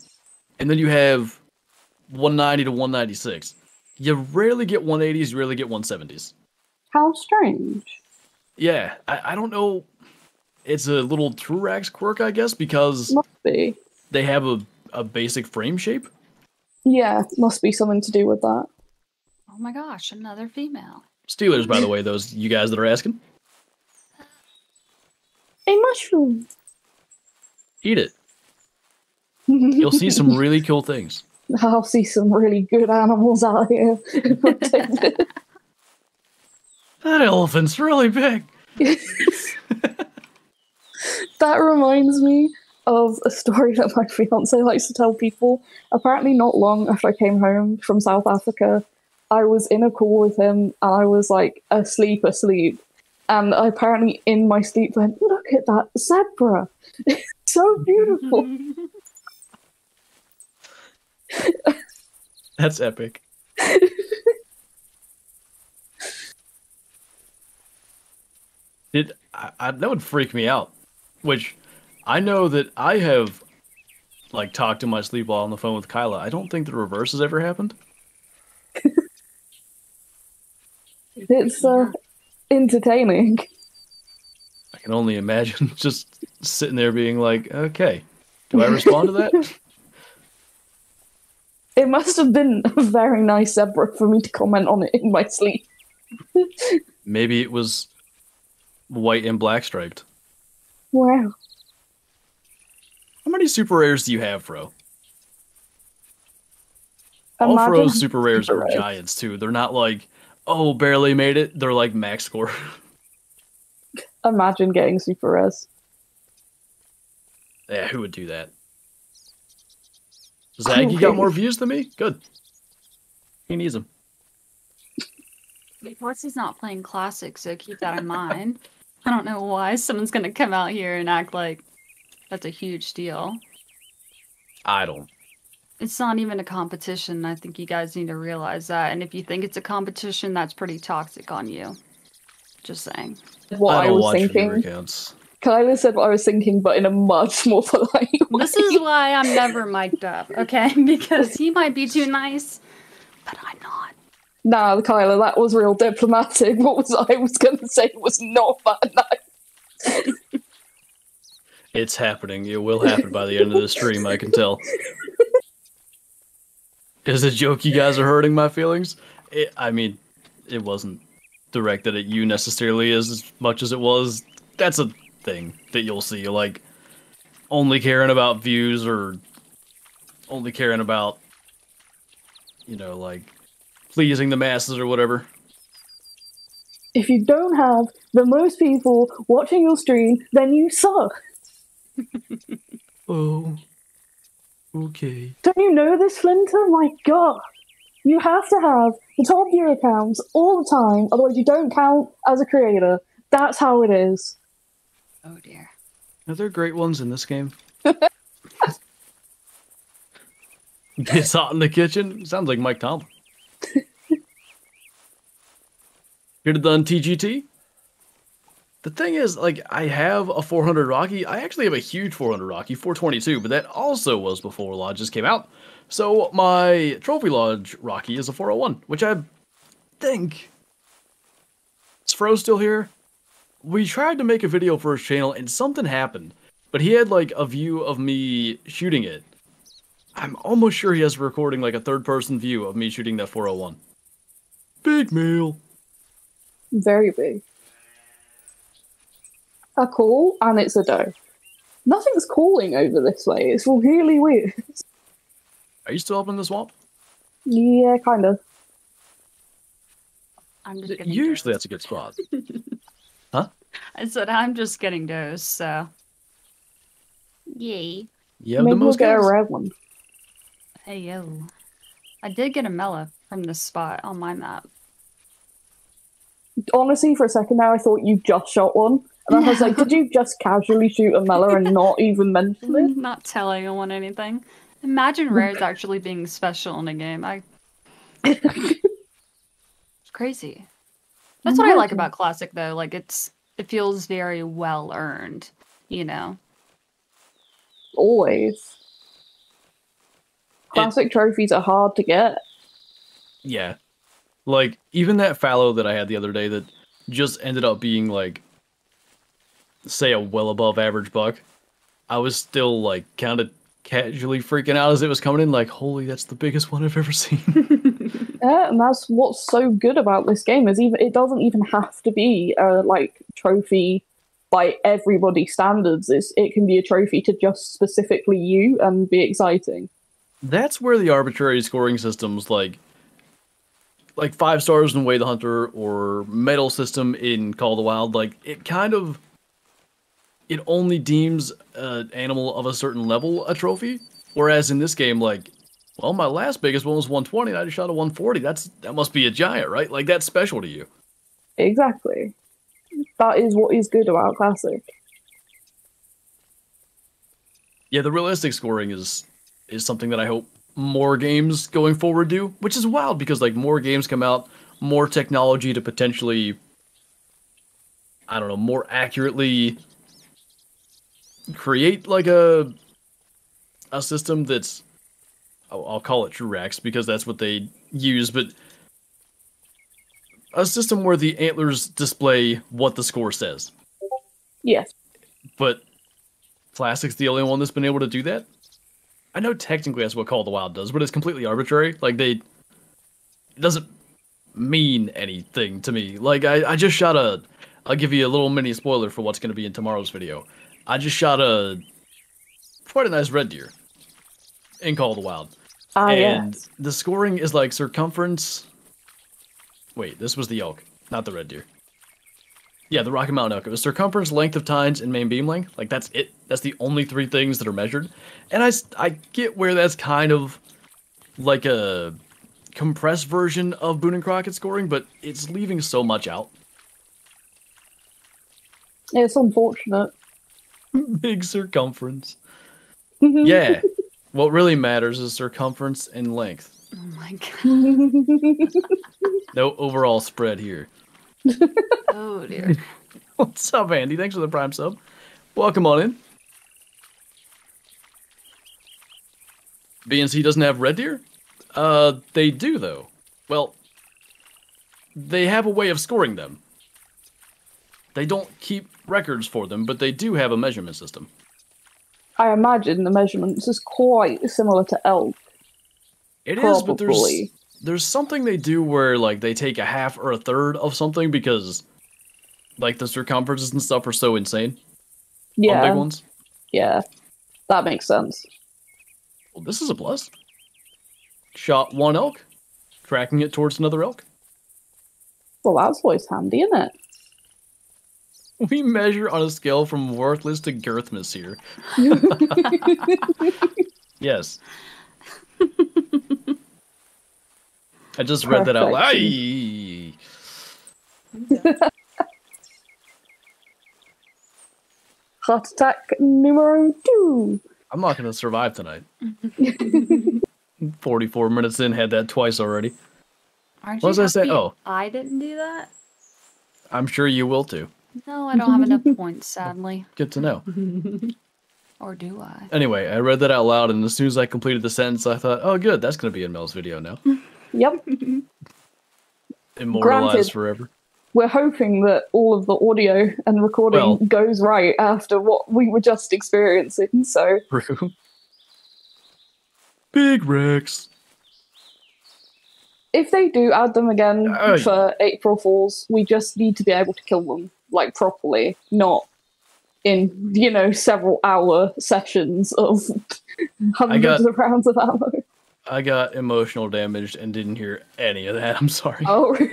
and then you have 190 to 196. You rarely get 180s, you rarely get 170s. How strange. Yeah, I, I don't know. It's a little TruRACS quirk, I guess, because Must be. they have a, a basic frame shape. Yeah, must be something to do with that. Oh my gosh, another female. Steelers, by the way, those you guys that are asking, A mushroom. eat it. You'll see some really cool things. I'll see some really good animals out here. That elephant's really big. that reminds me of a story that my fiance likes to tell people. Apparently, not long after I came home from South Africa, I was in a call with him and I was like asleep, asleep. And I apparently, in my sleep, went, Look at that zebra. It's so beautiful. That's epic. Did I, I, that would freak me out? Which I know that I have like talked in my sleep while on the phone with Kyla. I don't think the reverse has ever happened. It's uh, entertaining. I can only imagine just sitting there being like, okay, do I respond to that? It must have been a very nice zebra for me to comment on it in my sleep. Maybe it was white and black striped. Wow. How many super rares do you have, bro? All Imagine Fro's super rares super are rares. giants too. They're not like, oh, barely made it. They're like max score. Imagine getting super res. yeah, who would do that? Zag, you got more views than me? Good. He needs them. Of course, he's not playing classic, so keep that in mind. I don't know why someone's gonna come out here and act like that's a huge deal. I don't. It's not even a competition. I think you guys need to realize that. And if you think it's a competition, that's pretty toxic on you. Just saying. What I I, don't was watch thinking. Kyla said what I was thinking, but in a much more polite way. This is why I'm never mic'd up, okay? Because he might be too nice, but I'm not. Nah, Kyla, that was real diplomatic. What was I was going to say was not that nice. It's happening. It will happen by the end of the stream, I can tell. Is a joke you guys are hurting my feelings? It, I mean, it wasn't directed at you necessarily as much as it was. That's a thing that you'll see. Like, only caring about views or only caring about, you know, like pleasing the masses or whatever. If you don't have the most people watching your stream, then you suck. Oh, okay. Don't you know this, Flinter? My god. You have to have the top viewer accounts all the time, otherwise you don't count as a creator. That's how it is. Oh dear. Are there great ones in this game? Gets hot in the kitchen. Sounds like Mike Tom. Here to done TGT. The thing is, like, I have a 400 Rocky. I actually have a huge 400 Rocky, 422, but that also was before Lodges came out. So my Trophy Lodge Rocky is a 401, which I think. Is Fro still here? We tried to make a video for his channel and something happened, but he had like a view of me shooting it. I'm almost sure he has recording like a third person view of me shooting that 401. Big meal. Very big. A call, and it's a doe. Nothing's calling over this way. It's really weird. Are you still up in the swamp? Yeah, kind of. I'm just getting Usually dosed. that's a good spot. huh? I said I'm just getting dosed, so. Yay. You have Maybe the we'll most get a red one. Hey yo. I did get a Mela from this spot on my map. Honestly, for a second there, I thought you just shot one. And I was like, did you just casually shoot a Mela and not even mention it? Not telling anyone anything. Imagine rares actually being special in a game. I. It's crazy. That's what I like about classic though. Like it's it feels very well earned, you know. Always. Classic trophies are hard to get. Yeah. Like even that fallow that I had the other day that just ended up being like say a well above average buck. I was still like kind of casually freaking out as it was coming in like holy that's the biggest one I've ever seen. Yeah, and that's what's so good about this game is even it doesn't even have to be a like trophy by everybody standards. It's, it can be a trophy to just specifically you and be exciting. that's where the arbitrary scoring systems like like five stars in Way the Hunter or medal system in Call the Wild, like it kind of it only deems an animal of a certain level a trophy. Whereas in this game, like, well, my last biggest one was 120, and I just shot a 140. That's that must be a giant, right? Like that's special to you. Exactly. That is what is good about classic. Yeah, the realistic scoring is is something that I hope more games going forward do, which is wild because like more games come out, more technology to potentially I don't know, more accurately create like a a system that's I'll, I'll call it TruRACS because that's what they use, but a system where the antlers display what the score says. Yes. But Classic's the only one that's been able to do that. I know technically that's what Call of the Wild does, but it's completely arbitrary. Like they, it doesn't mean anything to me. Like I, I just shot a. I'll give you a little mini spoiler for what's going to be in tomorrow's video. I just shot a quite a nice red deer in Call of the Wild, Ah, and yes. the scoring is like circumference. Wait, this was the elk, not the red deer. Yeah, the Rocky Mountain elk. It was circumference, length of tines, and main beam length. Like that's it. That's the only three things that are measured. And I I get where that's kind of like a compressed version of Boone and Crockett scoring, but it's leaving so much out. Yeah, It's unfortunate. Big circumference. Yeah. what really matters is circumference and length. Oh my god. No overall spread here. Oh dear. What's up, Andy? Thanks for the prime sub. Welcome on in. BNC doesn't have red deer? Uh, they do though. Well, they have a way of scoring them. They don't keep records for them, but they do have a measurement system. I imagine the measurements is quite similar to elk. It is, but there's there's something they do where like they take a half or a third of something because like the circumferences and stuff are so insane on Yeah, big ones. yeah, that makes sense. Well, this is a plus. Shot one elk, tracking it towards another elk. Well, that's always handy, isn't it? We measure on a scale from worthless to girthmas here. Yes. I just read that out loud. Aye. Heart attack numero two. I'm not going to survive tonight. 44 minutes in, had that twice already. Aren't What was you I saying? Oh. I didn't do that. I'm sure you will too. No, I don't have enough points, sadly. Good to know. Or do I? Anyway, I read that out loud, and as soon as I completed the sentence, I thought, oh, good, that's going to be in Mel's video now. Yep. Immortalized Granted. forever. We're hoping that all of the audio and recording Well- goes right after what we were just experiencing. So True. Big Rex. if they do add them again Oh, for April Fools, we just need to be able to kill them like properly, not in you know several hour sessions of hundreds got- of rounds of ammo. I got emotional damaged and didn't hear any of that. I'm sorry. Oh.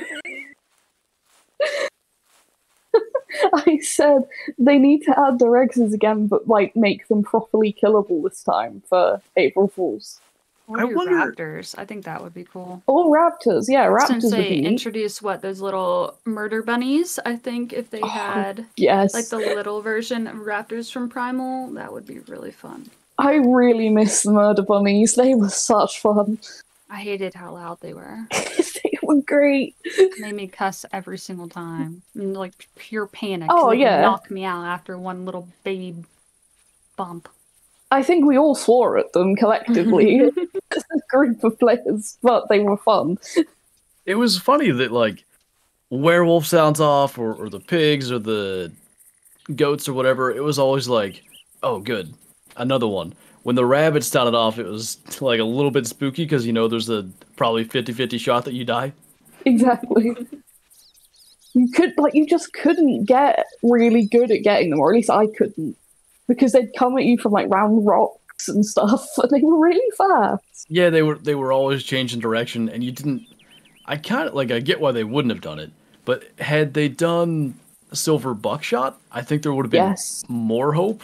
I said they need to add the Rexes again, but like make them properly killable this time for April Fools. Or I wonder- raptors. I think that would be cool. Oh, raptors, yeah, raptors Since would they be neat. introduced what those little murder bunnies, I think if they Oh, had Yes, like the little version of raptors from Primal, that would be really fun. I really miss the murder bunnies. They were such fun. I hated how loud they were. they were great. made me cuss every single time. And, like pure panic. Oh, yeah. knock me out after one little baby bump. I think we all swore at them collectively as a group of players, but they were fun. It was funny that like werewolf sounds off or, or the pigs or the goats or whatever, it was always like, oh good, another one. When the rabbit sounded off, it was like a little bit spooky because you know there's a probably 50-50 shot that you die. Exactly. You could like you just couldn't get really good at getting them, or at least I couldn't, because they'd come at you from like round rocks and stuff, and they were really fast. Yeah, they were they were always changing direction, and you didn't. I kind of like I get why they wouldn't have done it, but had they done silver buckshot, I think there would have been Yes. more hope.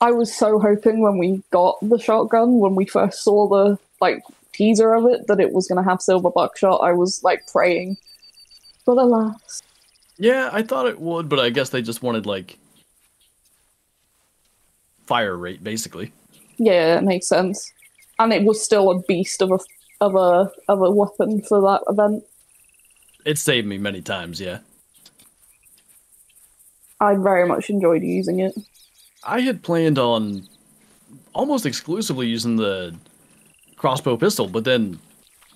I was so hoping when we got the shotgun, when we first saw the like teaser of it, that it was going to have silver buckshot. I was like praying, but alas, Yeah, I thought it would, but I guess they just wanted like fire rate, basically. yeah, it makes sense. And it was still a beast of a of a of a weapon for that event. It saved me many times. Yeah, I very much enjoyed using it. I had planned on almost exclusively using the crossbow pistol, but then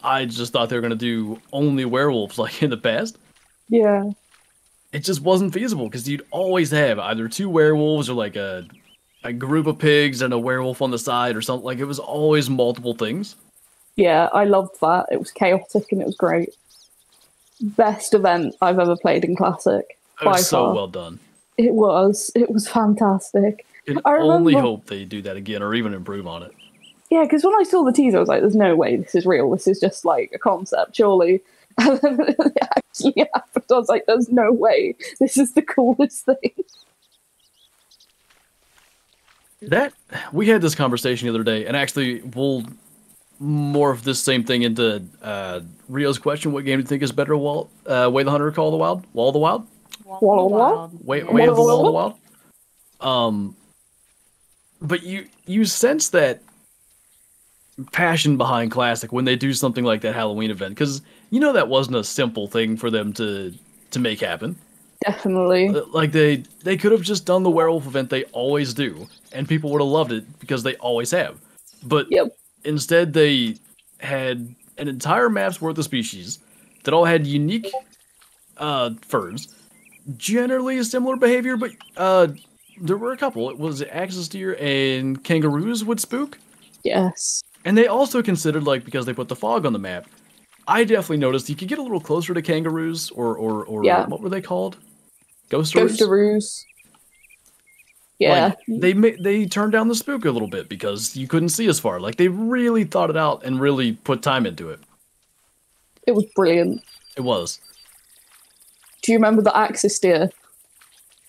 I just thought they were gonna do only werewolves like in the past. Yeah, it just wasn't feasible because you'd always have either two werewolves or like a a group of pigs and a werewolf on the side or something. Like it was always multiple things. yeah, I loved that. It was chaotic and it was great. Best event I've ever played in Classic. It was so far. well done. It was. It was fantastic. I only hope they do that again or even improve on it. Yeah, because when I saw the teaser, I was like, "There's no way this is real. This is just like a concept, surely." And then it actually happened. I was like, "There's no way. This is the coolest thing." That we had this conversation the other day, and actually we'll morph this same thing into uh, Rio's question: What game do you think is better, Wall, uh, Way the Hunter, Call of the Wild, Wall of the Wild, Wall of the Wild? Way, Yeah. Way of the Wall of the Wall of the Wild? Um, but you you sense that passion behind classic when they do something like that Halloween event because you know that wasn't a simple thing for them to to make happen. Definitely. Uh, Like they they could have just done the werewolf event they always do, and people would have loved it because they always have. But Yep. instead, they had an entire map's worth of species that all had unique uh, furs, generally similar behavior, but uh, there were a couple. It was axis deer and kangaroos would spook, Yes. and they also considered like because they put the fog on the map. I definitely noticed you could get a little closer to kangaroos, or or or Yeah. what were they called? Ghost Ghostaroos. Yeah. Like, they they turned down the spook a little bit because you couldn't see as far. Like they really thought it out and really put time into it. it was brilliant. It was. Do you remember the axis deer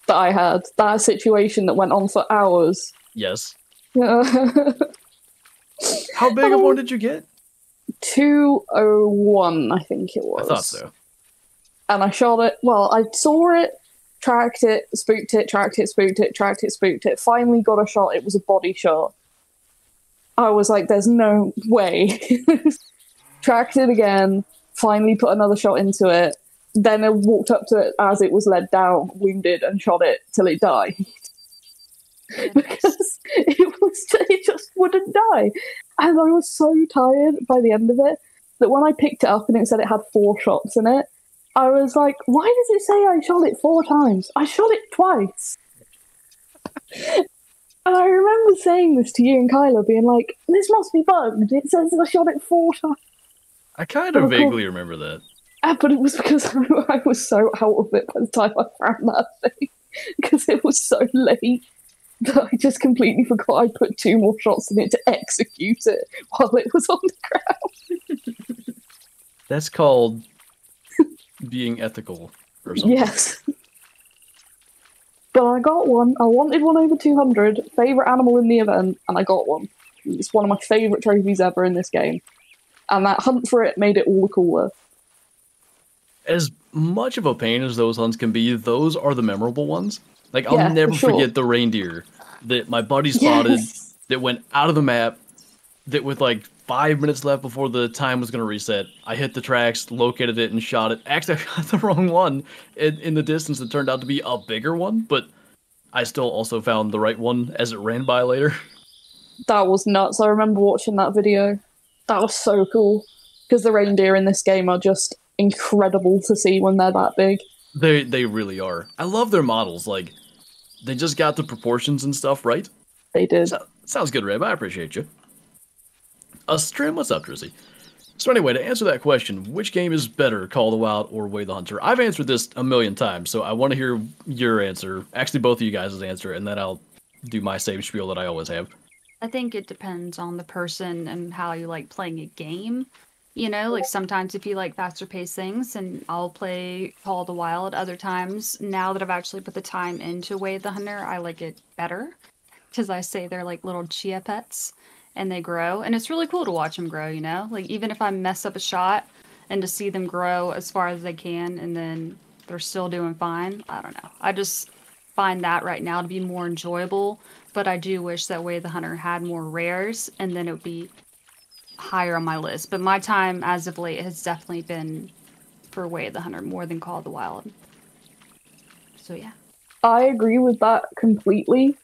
that I had? That situation that went on for hours. Yes. How big of one um, did you get? 201, I think it was. I thought so. and I shot it. Well, I saw it, tracked it, spooked it, tracked it, spooked it, tracked it, spooked it. Finally got a shot. It was a body shot. I was like, "There's no way." tracked it again. Finally put another shot into it. Then I walked up to it as it was led down, wounded, and shot it till it died because it was it just wouldn't die. And I was so tired by the end of it that when I picked it up and it said it had four shots in it, I was like, why does it say I shot it four times? I shot it twice. and I remember saying this to you and Kyla, being like, this must be bugged. It says I shot it four times. I kind of vaguely remember that. Ah, But it was because I was so out of it by the time I found that thing. Because it was so late that I just completely forgot I put two more shots in it to execute it while it was on the ground. That's called being ethical or something. Yes. But I got one. I wanted one over 200. Favorite animal in the event, and I got one. It's one of my favorite trophies ever in this game. And that hunt for it made it all the cooler. As much of a pain as those hunts can be, those are the memorable ones. Like I'll Yeah, never sure. forget the reindeer that my buddy spotted Yes. that went out of the map that with like five minutes left before the time was going to reset. I hit the tracks, located it, and shot it. Actually, I got the wrong one in, in the distance. It turned out to be a bigger one, but I still also found the right one as it ran by later. That was nuts. I remember watching that video. That was so cool. Because the reindeer in this game are just incredible to see when they're that big. They they really are. I love their models. Like they just got the proportions and stuff right. They did. So, sounds good, Reb. I appreciate you. Uh, Strim, what's up, Drizzy? So anyway, to answer that question, which game is better, Call the Wild or Way the Hunter? I've answered this a million times, so I want to hear your answer. Actually, both of you guys' answer, and then I'll do my same spiel that I always have. I think it depends on the person and how you like playing a game. You know, like sometimes if you like faster paced things, and I'll play Call of the Wild. Other times, now that I've actually put the time into Way the Hunter, I like it better because I say they're like little chia pets and they grow, and it's really cool to watch them grow. You know, like even if I mess up a shot and to see them grow as far as they can, and then they're still doing fine. I don't know. I just find that right now to be more enjoyable. But I do wish that Way the Hunter had more rares, and then it would be higher on my list. But my time as of late has definitely been for Way the Hunter more than Call of the Wild. So yeah. I agree with that completely.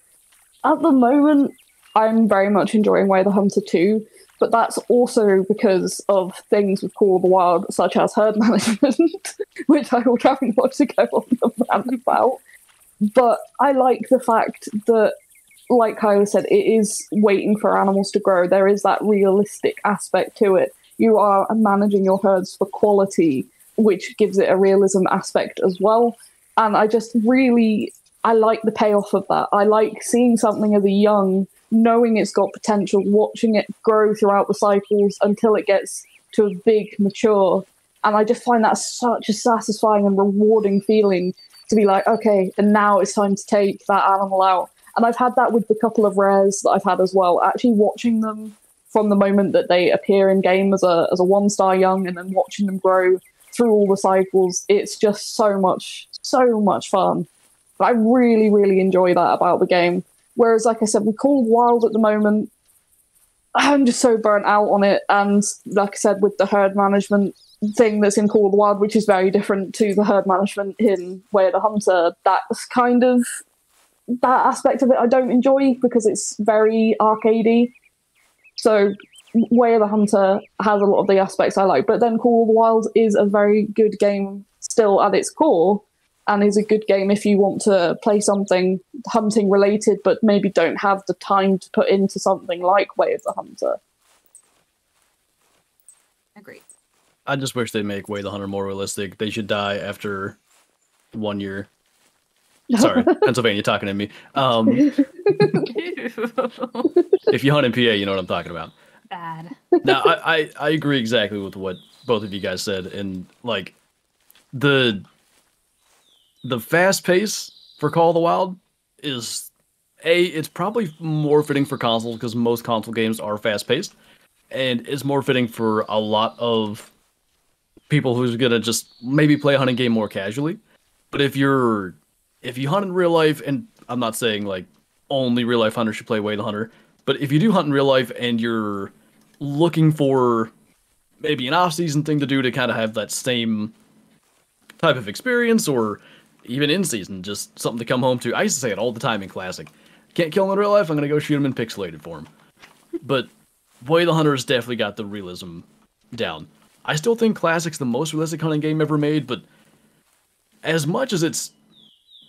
At the moment, I'm very much enjoying Way the Hunter 2, but that's also because of things with Call of the Wild, such as herd management, which I will try not to go on the rant about. But I like the fact that, like Kyla said, it is waiting for animals to grow. There is that realistic aspect to it. You are managing your herds for quality, which gives it a realism aspect as well. And I just really, I like the payoff of that. I like seeing something as a young knowing it's got potential, watching it grow throughout the cycles until it gets to a big mature. And I just find that such a satisfying and rewarding feeling to be like, okay, and now it's time to take that animal out. And I've had that with the couple of rares that I've had as well. Actually, watching them from the moment that they appear in game as a as a one star young, and then watching them grow through all the cycles, it's just so much, so much fun. I really, really enjoy that about the game. Whereas, like I said, we Call Wild at the moment, I'm just so burnt out on it. And like I said, with the herd management thing that's in Call of the Wild, which is very different to the herd management in Way of the Hunter, that's kind of that aspect of it I don't enjoy because it's very arcadey. So Way of the Hunter has a lot of the aspects I like, but then Call of the Wild is a very good game still at its core and is a good game if you want to play something hunting related, but maybe don't have the time to put into something like Way of the Hunter. Agreed. I just wish they make Way the Hunter more realistic. They should die after one year. Sorry, Pennsylvania talking to me. Um, if you hunt in PA, you know what I'm talking about. Bad. Now, I, I, I agree exactly with what both of you guys said, and like the the fast pace for Call of the Wild is a it's probably more fitting for consoles because most console games are fast paced, and is more fitting for a lot of people who's gonna just maybe play a hunting game more casually. But if you're if you hunt in real life, and I'm not saying like only real life hunters should play Way the Hunter, but if you do hunt in real life and you're looking for maybe an off season thing to do to kind of have that same type of experience or even in season, just something to come home to. I used to say it all the time in Classic. Can't kill him in real life, I'm gonna go shoot him in pixelated form. But Way the Hunter has definitely got the realism down. I still think Classic's the most realistic hunting game ever made, but as much as it's,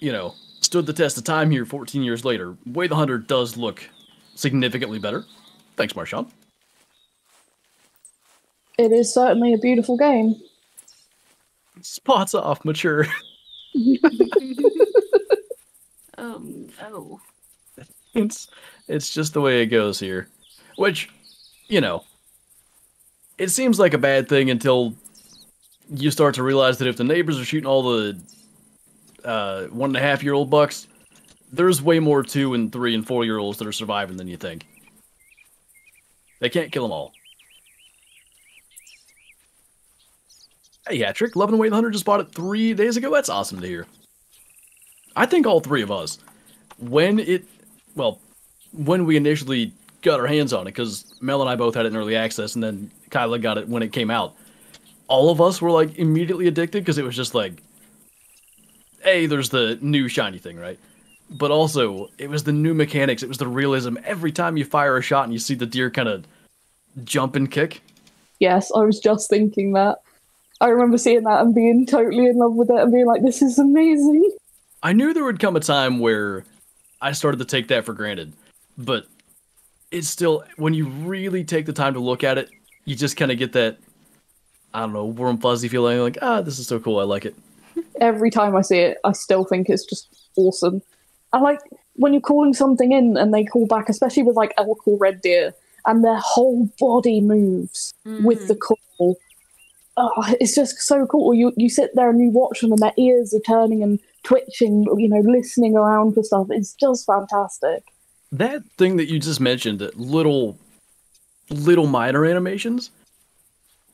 you know, stood the test of time here 14 years later, Way the Hunter does look significantly better. Thanks, Marshawn. It is certainly a beautiful game. Spots off, mature. um. Oh. it's it's just the way it goes here. Which, you know, it seems like a bad thing until you start to realize that if the neighbors are shooting all the uh, one and a half year old bucks, there's way more two and three and four year olds that are surviving than you think. They can't kill them all. Hey, Hatrick, Loving Away the Hunter just bought it three days ago. That's awesome to hear. I think all three of us, when it, well, when we initially got our hands on it because Mel and I both had it in early access, and then Kyla got it when it came out. All of us were like immediately addicted because it was just like, a there's the new shiny thing, right? But also it was the new mechanics. It was the realism. Every time you fire a shot and you see the deer kind of jump and kick, Yes, I was just thinking that. I remember seeing that and being totally in love with it and being like, this is amazing. I knew there would come a time where I started to take that for granted, but it's still when you really take the time to look at it, you just kind of get that I don't know warm fuzzy feeling like ah this is so cool I like it. Every time I see it, I still think it's just awesome. I like when you're calling something in and they call back, especially with like elk or red deer, and their whole body moves with the call. Oh, it's just so cool. You you sit there and you watch them, and their ears are turning and twitching. You know, listening around for stuff. It's just fantastic. That thing that you just mentioned, that little little minor animations.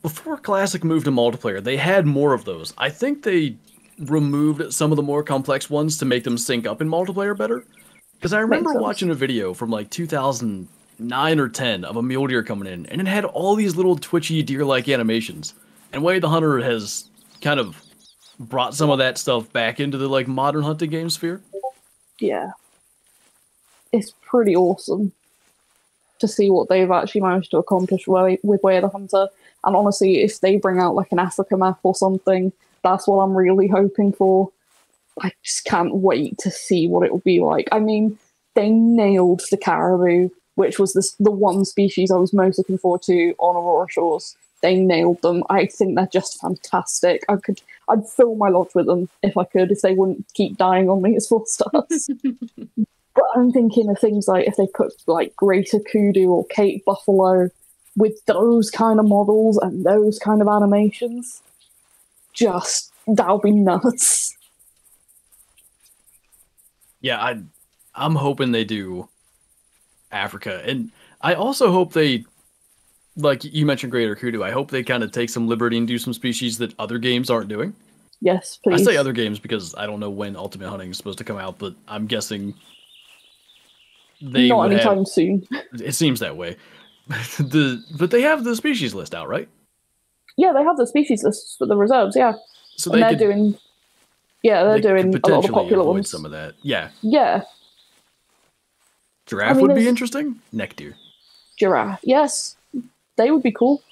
Before Classic moved to multiplayer, they had more of those. I think they removed some of the more complex ones to make them sync up in multiplayer better. Because I remember watching a video from like 2009 or 10 of a mule deer coming in, and it had all these little twitchy deer-like animations. And Way the Hunter has kind of brought some of that stuff back into the like modern hunting game sphere. Yeah, it's pretty awesome to see what they've actually managed to accomplish with Way of the Hunter. And honestly, if they bring out like an Africa map or something, that's what I'm really hoping for. I just can't wait to see what it will be like. I mean, they nailed the caribou, which was the one species I was most looking forward to on Aurora Shores. They nailed them. I think they're just fantastic. I could, I'd fill my lodge with them if I could, if they wouldn't keep dying on me as four stars. but I'm thinking of things like if they put like Greater Kudu or Cape Buffalo with those kind of models and those kind of animations, just that'll be nuts. Yeah, I I'm hoping they do Africa. And I also hope they like you mentioned Greater Kudu. I hope they kind of take some liberty and do some species that other games aren't doing. Yes, please I say other games because I don't know when Ultimate Hunting is supposed to come out, but I'm guessing they Not would have- anytime soon. it seems that way. the but they have the species list out, right? Yeah, they have the species lists for the reserves. Yeah, So and they they're could, doing. Yeah, they're they doing a lot of popular avoid ones. some of that. Yeah, Yeah, giraffe mean, would be interesting. Neck deer. giraffe. Yes, they would be cool.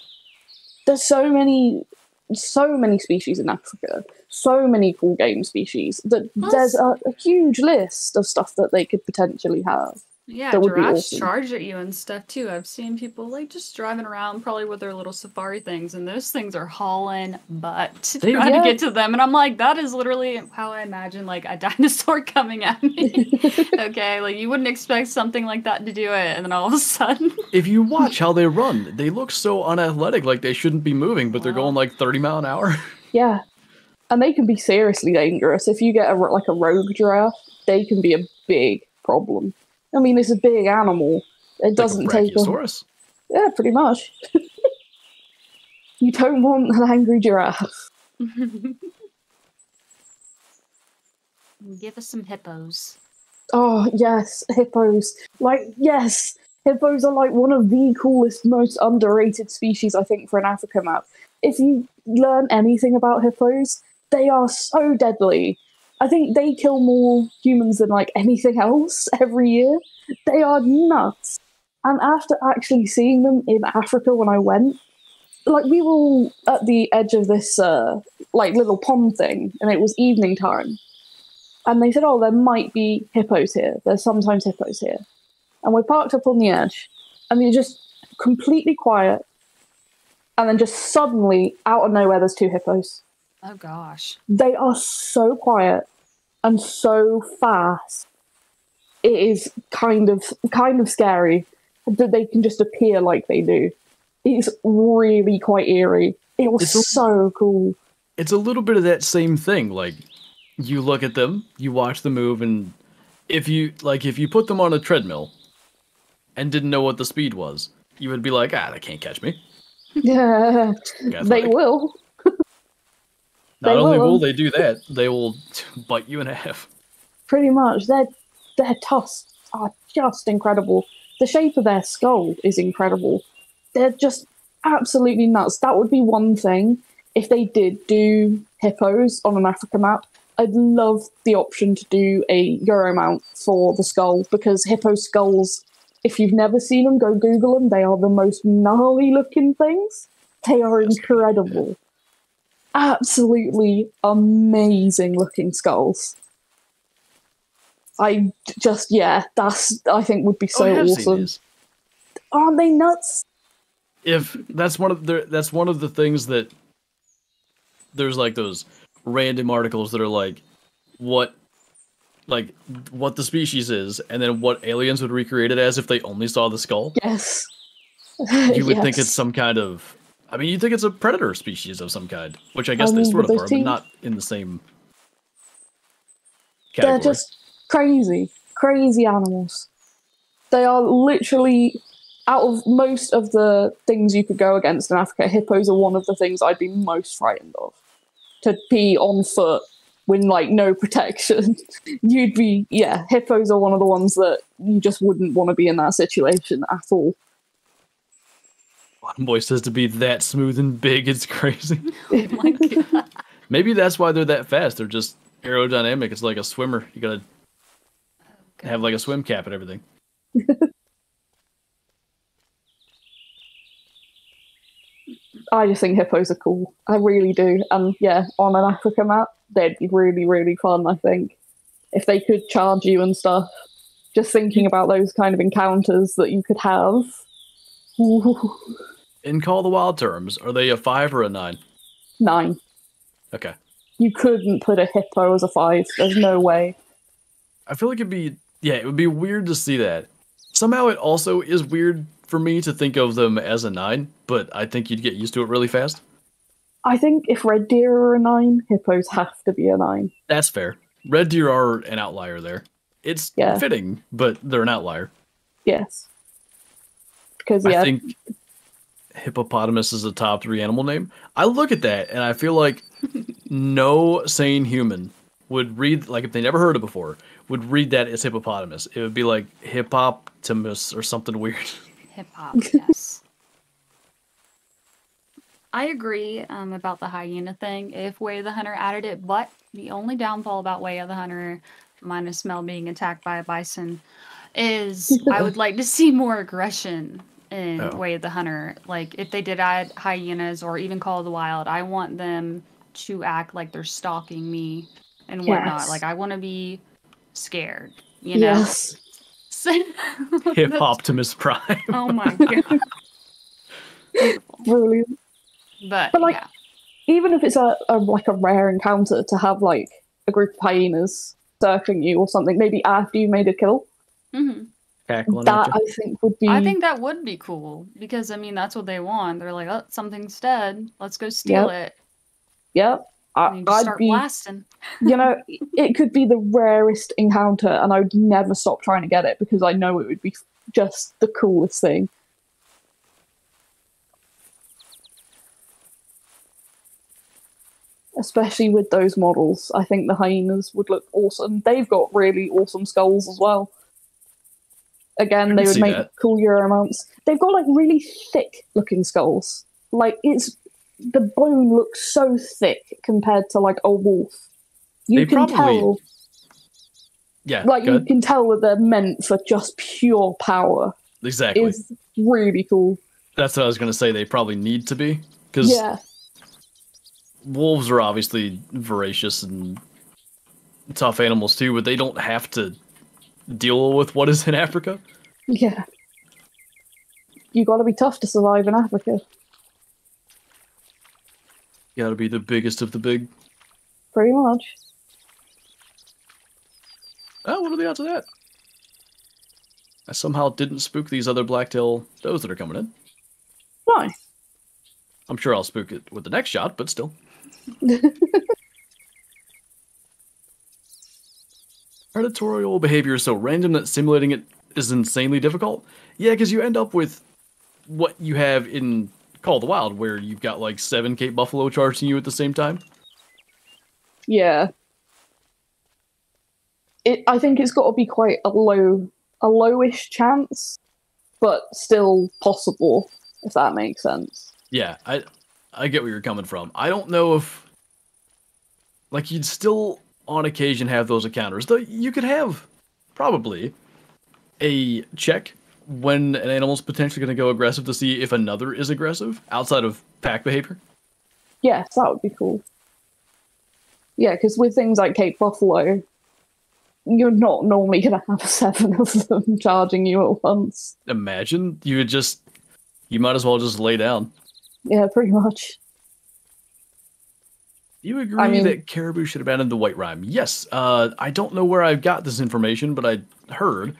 There's so many, so many species in Africa. So many cool game species that there's a, a huge list of stuff that they could potentially have. Yeah, That would be giraffes awesome. charge at you and stuff too. I've seen people like just driving around, probably with their little safari things, and those things are hauling butt They- trying Yeah. to get to them. And I'm like, that is literally how I imagine like a dinosaur coming at me. okay, like you wouldn't expect something like that to do it, and then all of a sudden, If you watch how they run, they look so unathletic, like they shouldn't be moving, but they're going like 30 mile an hour. Yeah, and they can be seriously dangerous. If you get a, like a rogue giraffe, they can be a big problem. I mean, it's a big animal. It doesn't like a take a, Brachiosaurus. yeah, pretty much. you don't want an angry giraffe. give us some hippos. Oh yes, hippos. Like yes, hippos are like one of the coolest, most underrated species I think for an Africa map. If you learn anything about hippos, they are so deadly. I think they kill more humans than like anything else every year. They are nuts. And after actually seeing them in Africa when I went, like we were all at the edge of this uh, like little pond thing, and it was evening time and they said, "Oh, there might be hippos here. There's sometimes hippos here." And we parked up on the edge, and you're just completely quiet, and then just suddenly, out of nowhere, there's two hippos. Oh gosh. They are so quiet and so fast. It is kind of kind of scary that they can just appear like they do. It's really quite eerie. It was It's so cool. It's a little bit of that same thing. Like, you look at them, you watch them move, and if you like, if you put them on a treadmill and didn't know what the speed was, you would be like, ah, they can't catch me. Yeah, they athletic." will. Not they only will. will they do that, they will bite you in half. pretty much their their tusks are just incredible the shape of their skull is incredible. They're just absolutely nuts. That would be one thing if they did do hippos on an Africa map. I'd love the option to do a Euro mount for the skull because hippo skulls, if you've never seen them, go Google them. They are the most gnarly looking things. They are incredible. Absolutely amazing looking skulls. I just, yeah, that's, I think would be oh, so oh, have seen awesome. Aren't they nuts? if that's one of the that's one of the things that there's like those random articles that are like what like what the species is and then what aliens would recreate it as if they only saw the skull Yes. you would think it's some kind of i mean you think it's a predator species of some kind which i guess I they um, sort of are but not in the same category. They're just crazy, crazy animals. They are literally out of most of the things you could go against in Africa. Hippos are one of the things I'd be most frightened of. To be on foot with like no protection, you'd be yeah. Hippos are one of the ones that you just wouldn't want to be in that situation at all. One boy says to be that smooth and big it's crazy Oh my God. maybe that's why they're that fast they're just aerodynamic it's like a swimmer you gotta oh, have like a swim cap and everything I just think hippos are cool. I really do. And yeah, on an Africa map, they'd be really, really fun, I think. If they could charge you and stuff. Just thinking about those kind of encounters that you could have. Ooh, In Call the Wild terms, are they a five or a nine? nine. Okay. You couldn't put a hippo as a five. There's no way. I feel like it'd be yeah, it would be weird to see that. Somehow it also is weird for me to think of them as a nine, but I think you'd get used to it really fast. I think if red deer are a nine, hippos have to be a nine. That's fair. Red deer are an outlier there. It's Yeah. fitting, but they're an outlier. Yes. Because yeah, I think hippopotamus is a top three animal name. I look at that and I feel like no sane human would read like if they never heard it before would read that as hippopotamus. It would be like hippopotamus or something weird. Hip hop, yes. I agree um, about the hyena thing. If Way of the Hunter added it, but the only downfall about Way of the Hunter, minus Mel being attacked by a bison, is I would like to see more aggression in Oh. Way of the Hunter. Like if they did add hyenas or even Call of the Wild, I want them to act like they're stalking me and whatnot. Yes. Like I want to be scared. You know. yes. Hip Optimus Prime. Oh my god. Beautiful. Brilliant. But, But, like, yeah. even if it's a, a like a rare encounter to have like a group of hyenas circling you or something, maybe after you made a kill, Mhm. Cackling that at you. I think would be I think that would be cool because I mean that's what they want. They're like, oh, something's dead. Let's go steal it. yeah. I, and you I'd start be, blasting. you know, it could be the rarest encounter, and I would never stop trying to get it because I know it would be just the coolest thing. Especially with those models, I think the hyenas would look awesome. They've got really awesome skulls as well. Again, they would make that. cool Euro mounts. They've got like really thick looking skulls. Like it's the bone looks so thick compared to like a wolf. You They can probably- tell Yeah, like you can tell that they're meant for just pure power. Exactly. Is really cool. That's what I was gonna say. They probably need to be because Yeah, wolves are obviously voracious and tough animals too, but they don't have to deal with what is in Africa. yeah. You got to be tough to survive in Africa. You gotta be the biggest of the big. Pretty much. Oh, what are the odds of that? I somehow didn't spook these other blacktail does that are coming in. Nice. I'm sure I'll spook it with the next shot, but still. Predatorial behavior is so random that simulating it is insanely difficult. Yeah, because you end up with what you have in Call of the Wild, where you've got like seven Cape Buffalo charging you at the same time. Yeah. It. I think it's got to be quite a low, a lowish chance but still possible, if that makes sense. Yeah, I I get where you're coming from. I don't know if like you'd still on occasion have those encounters. Though you could have probably a check when an animal's potentially going to go aggressive to see if another is aggressive outside of pack behavior. Yes, that would be cool. Yeah, because with things like Cape Buffalo, you're not normally going to have seven of them charging you at once. Imagine you would just you might as well just lay down. Yeah, pretty much. You agree mean- that caribou should abandon the Whiterime? Yes. Uh, I don't know where I got this information, but I heard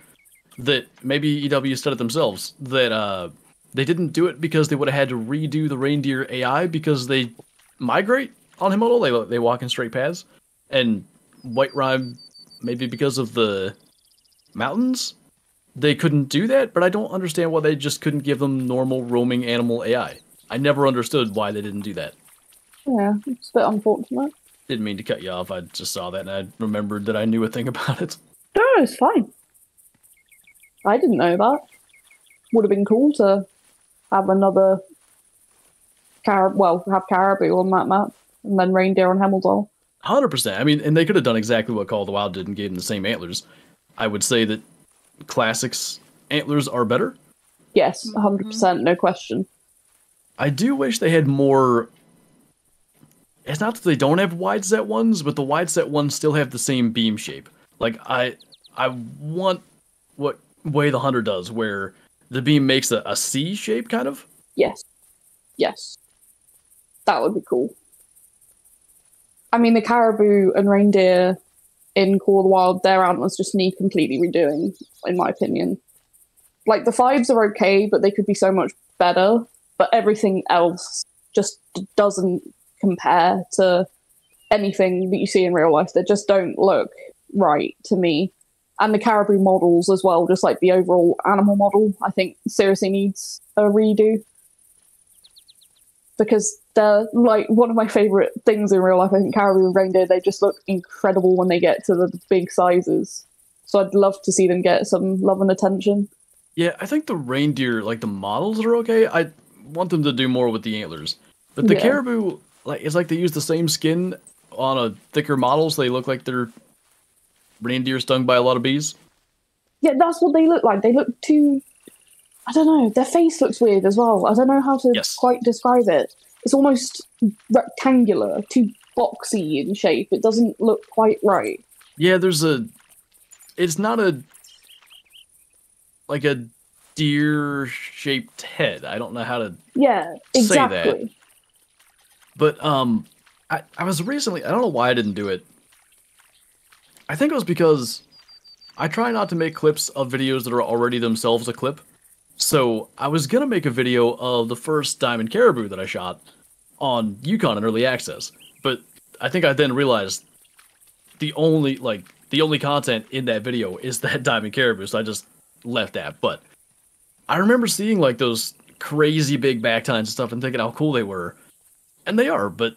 that maybe EW said it themselves that uh, they didn't do it because they would have had to redo the reindeer AI because they migrate on Hemmeldal. They they walk in straight paths, and Whiterime maybe because of the mountains they couldn't do that. But I don't understand why they just couldn't give them normal roaming animal AI. I never understood why they didn't do that. Yeah, it's a bit unfortunate. Didn't mean to cut you off. I just saw that and I remembered that I knew a thing about it. No, it's fine. I didn't know that. Would have been cool to have another carib well, have caribou on that map and then reindeer on Hemmeldal. Hundred percent. I mean, and they could have done exactly what Call of the Wild did and gave them the same antlers. I would say that classics antlers are better. Yes, mm-hmm. hundred percent, no question. I do wish they had more. It's not that they don't have wide set ones, but the wide set ones still have the same beam shape. Like I, I want what Way the Hunter does, where the beam makes a, a C shape, kind of. Yes. Yes. That would be cool. I mean, the caribou and reindeer in Call the Wild, their antlers just need completely redoing, in my opinion. Like, the fives are okay, but they could be so much better. But everything else just doesn't compare to anything that you see in real life. They just don't look right to me. And the caribou models as well, just like the overall animal model, I think seriously needs a redo because they're like one of my favorite things in real life. I think caribou and reindeer they just look incredible when they get to the big sizes. So I'd love to see them get some love and attention. Yeah, I think the reindeer, like the models, are okay. I want them to do more with the antlers, but the Yeah. caribou, like it's like they use the same skin on a thicker model, so they look like they're reindeer stung by a lot of bees. Yeah, that's what they look like. They look too. I don't know. Their face looks weird as well. I don't know how to Yes. quite describe it. It's almost rectangular, too boxy in shape. It doesn't look quite right. Yeah, there's a. It's not a. Like a deer-shaped head. I don't know how to Yeah, Say that. But um, I, I was recently I don't know why I didn't do it. I think it was because I try not to make clips of videos that are already themselves a clip. So I was gonna make a video of the first diamond caribou that I shot on Yukon in early access, but I think I then realized the only like the only content in that video is that diamond caribou, so I just left that. But I remember seeing like those crazy big back tines and stuff and thinking how cool they were and they are, but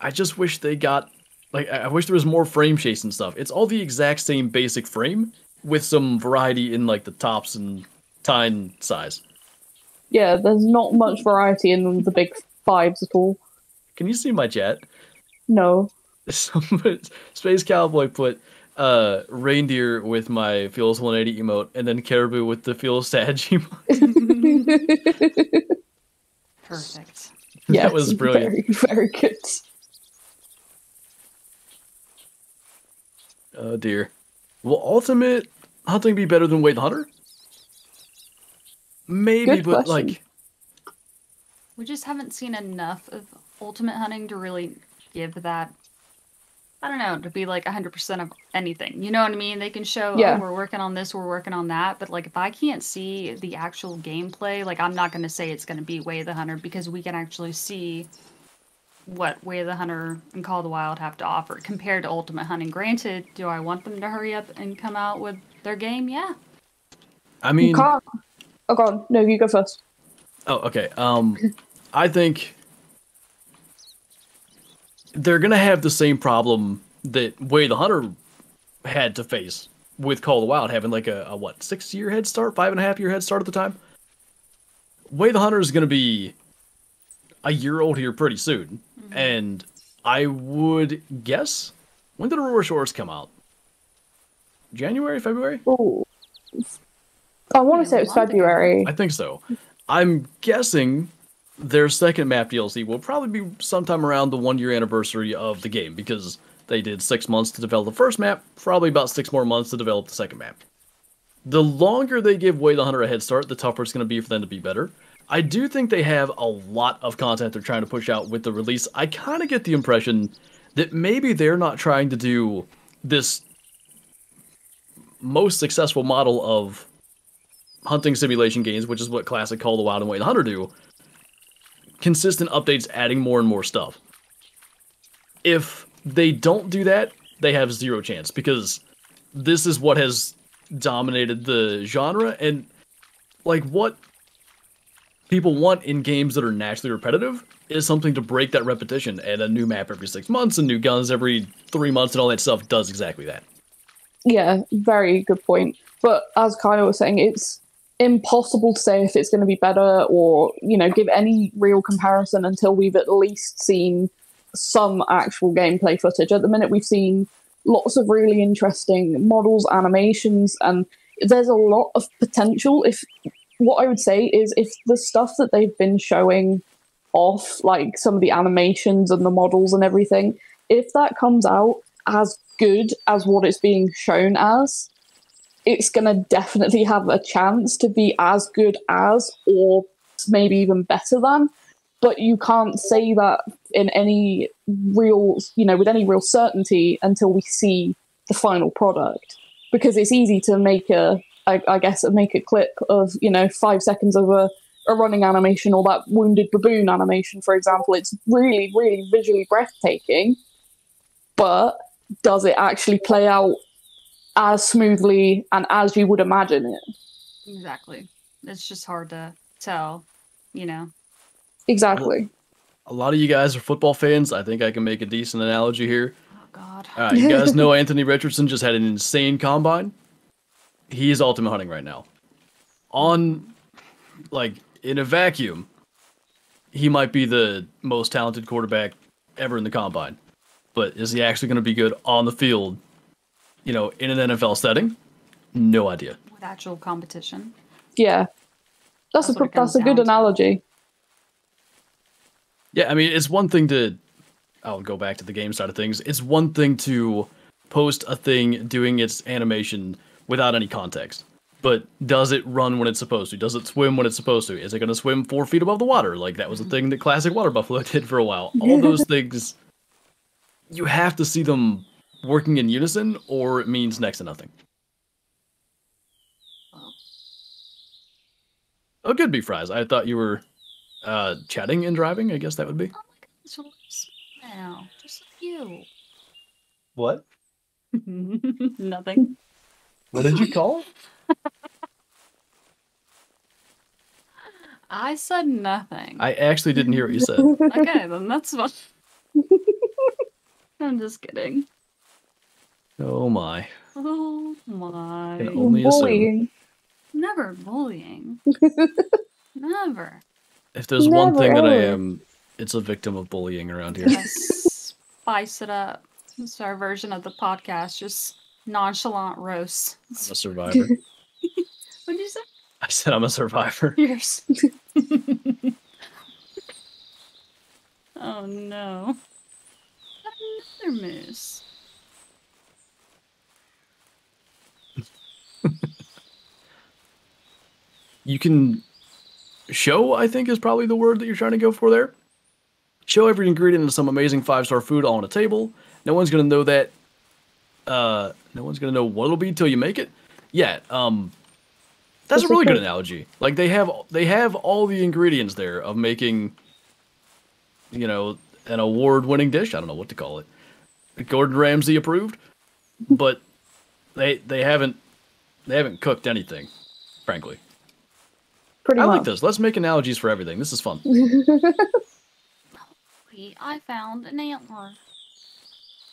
I just wish they got like I I wish there was more frame chase and stuff. It's all the exact same basic frame with some variety in like the tops and tine size. Yeah, there's not much variety in the big fives at all. Can you see my jet? No. Space Cowboy put uh reindeer with my feels 180 emote and then caribou with the feels sad emote. Perfect. Yes, was brilliant. Very, very good. Oh dear. Will ultimate hunting be better than Way the Hunter? Maybe, Good but question. like We just haven't seen enough of ultimate hunting to really give that. I don't know to be like 100% of anything. You know what I mean? They can show, Yeah. oh, we're working on this, we're working on that. But like, if I can't see the actual gameplay, like, I'm not going to say it's going to be Way of the Hunter because we can actually see what Way of the Hunter and Call of the Wild have to offer compared to Ultimate Hunting. Granted, do I want them to hurry up and come out with their game? Yeah. I mean, You mean can't. Oh, God. No, you go first. Oh, okay. Um, I think they're gonna have the same problem that Way the Hunter had to face with Call of the Wild, having like a, a what six year head start, five and a half year head start at the time. Way the Hunter is going to be a year old here pretty soon, mm-hmm. and I would guess when did Aurora Shores come out? January, February? Ooh. I want to say it was a month ago. February. I think so. I'm guessing their second map DLC will probably be sometime around the one year anniversary of the game because they did six months to develop the first map, probably about six more months to develop the second map. The longer they give Way the Hunter a head start, the tougher it's going to be for them to be better. I do think they have a lot of content they're trying to push out with the release. I kind of get the impression that maybe they're not trying to do this most successful model of hunting simulation games, which is what classic Call of the Wild and Way the Hunter do. Consistent updates adding more and more stuff. If they don't do that, they have zero chance because this is what has dominated the genre and like what people want in games that are naturally repetitive is something to break that repetition and a new map every six months and new guns every three months and all that stuff does exactly that Yeah, very good point. But as Kyle was saying, it's impossible to say if it's going to be better or, you know, give any real comparison until we've at least seen some actual gameplay footage. At the minute, we've seen lots of really interesting models, animations, and there's a lot of potential. If what I would say is if the stuff that they've been showing off, like some of the animations and the models and everything, if that comes out as good as what it's being shown as, it's going to definitely have a chance to be as good as or maybe even better than. But you can't say that in any real, you know, with any real certainty until we see the final product. Because it's easy to make a, I, I guess, a make a clip of, you know, five seconds of a, a running animation or that wounded baboon animation, for example. It's really, really visually breathtaking. But does it actually play out as smoothly and as you would imagine it? Exactly. It's just hard to tell, you know. Exactly. a lot of you guys are football fans i think i can make a decent analogy here Oh God. All right, you guys know Anthony Richardson just had an insane combine. He is ultimate hunting right now. On, like, in a vacuum, he might be the most talented quarterback ever in the combine. But is he actually going to be good on the field, you know, in an NFL setting? No idea. With actual competition. Yeah. That's, That's a that's a good down to. analogy. Yeah, I mean, it's one thing to. I'll go back to the game side of things. It's one thing to post a thing doing its animation without any context. But does it run when it's supposed to? Does it swim when it's supposed to? Is it going to swim four feet above the water? Like that was a thing that Classic Water Buffalo did for a while. All those things, you have to see them working in unison, or it means next to nothing. Well, Oh, good, be fries. I thought you were uh, chatting and driving. I guess that would be. oh my goodness, Elise. Now, just like you. What? Nothing. What did you call? I said nothing. I actually didn't hear what you said. Okay, then that's fine. I'm just kidding. Oh my. Oh my. Can only assume. Never bullying. Never. If there's one thing that I am, it's a victim of bullying around here. Let's spice it up. It's our version of the podcast, just nonchalant roast. I'm a survivor. What did you say? I said I'm a survivor. Yours. oh no. Another moose. You can show, I think, is probably the word that you're trying to go for there. Show every ingredient in some amazing five star food all on a table. No one's gonna know that. Uh, no one's gonna know what it'll be till you make it. Yeah. Um, that's a That's really good analogy. Like they have they have all the ingredients there of making, you know, an award winning dish. I don't know what to call it. Gordon Ramsay approved, but they they haven't they haven't cooked anything, frankly. Pretty I much. like this. Let's make analogies for everything. This is fun. Wait, I found an antler.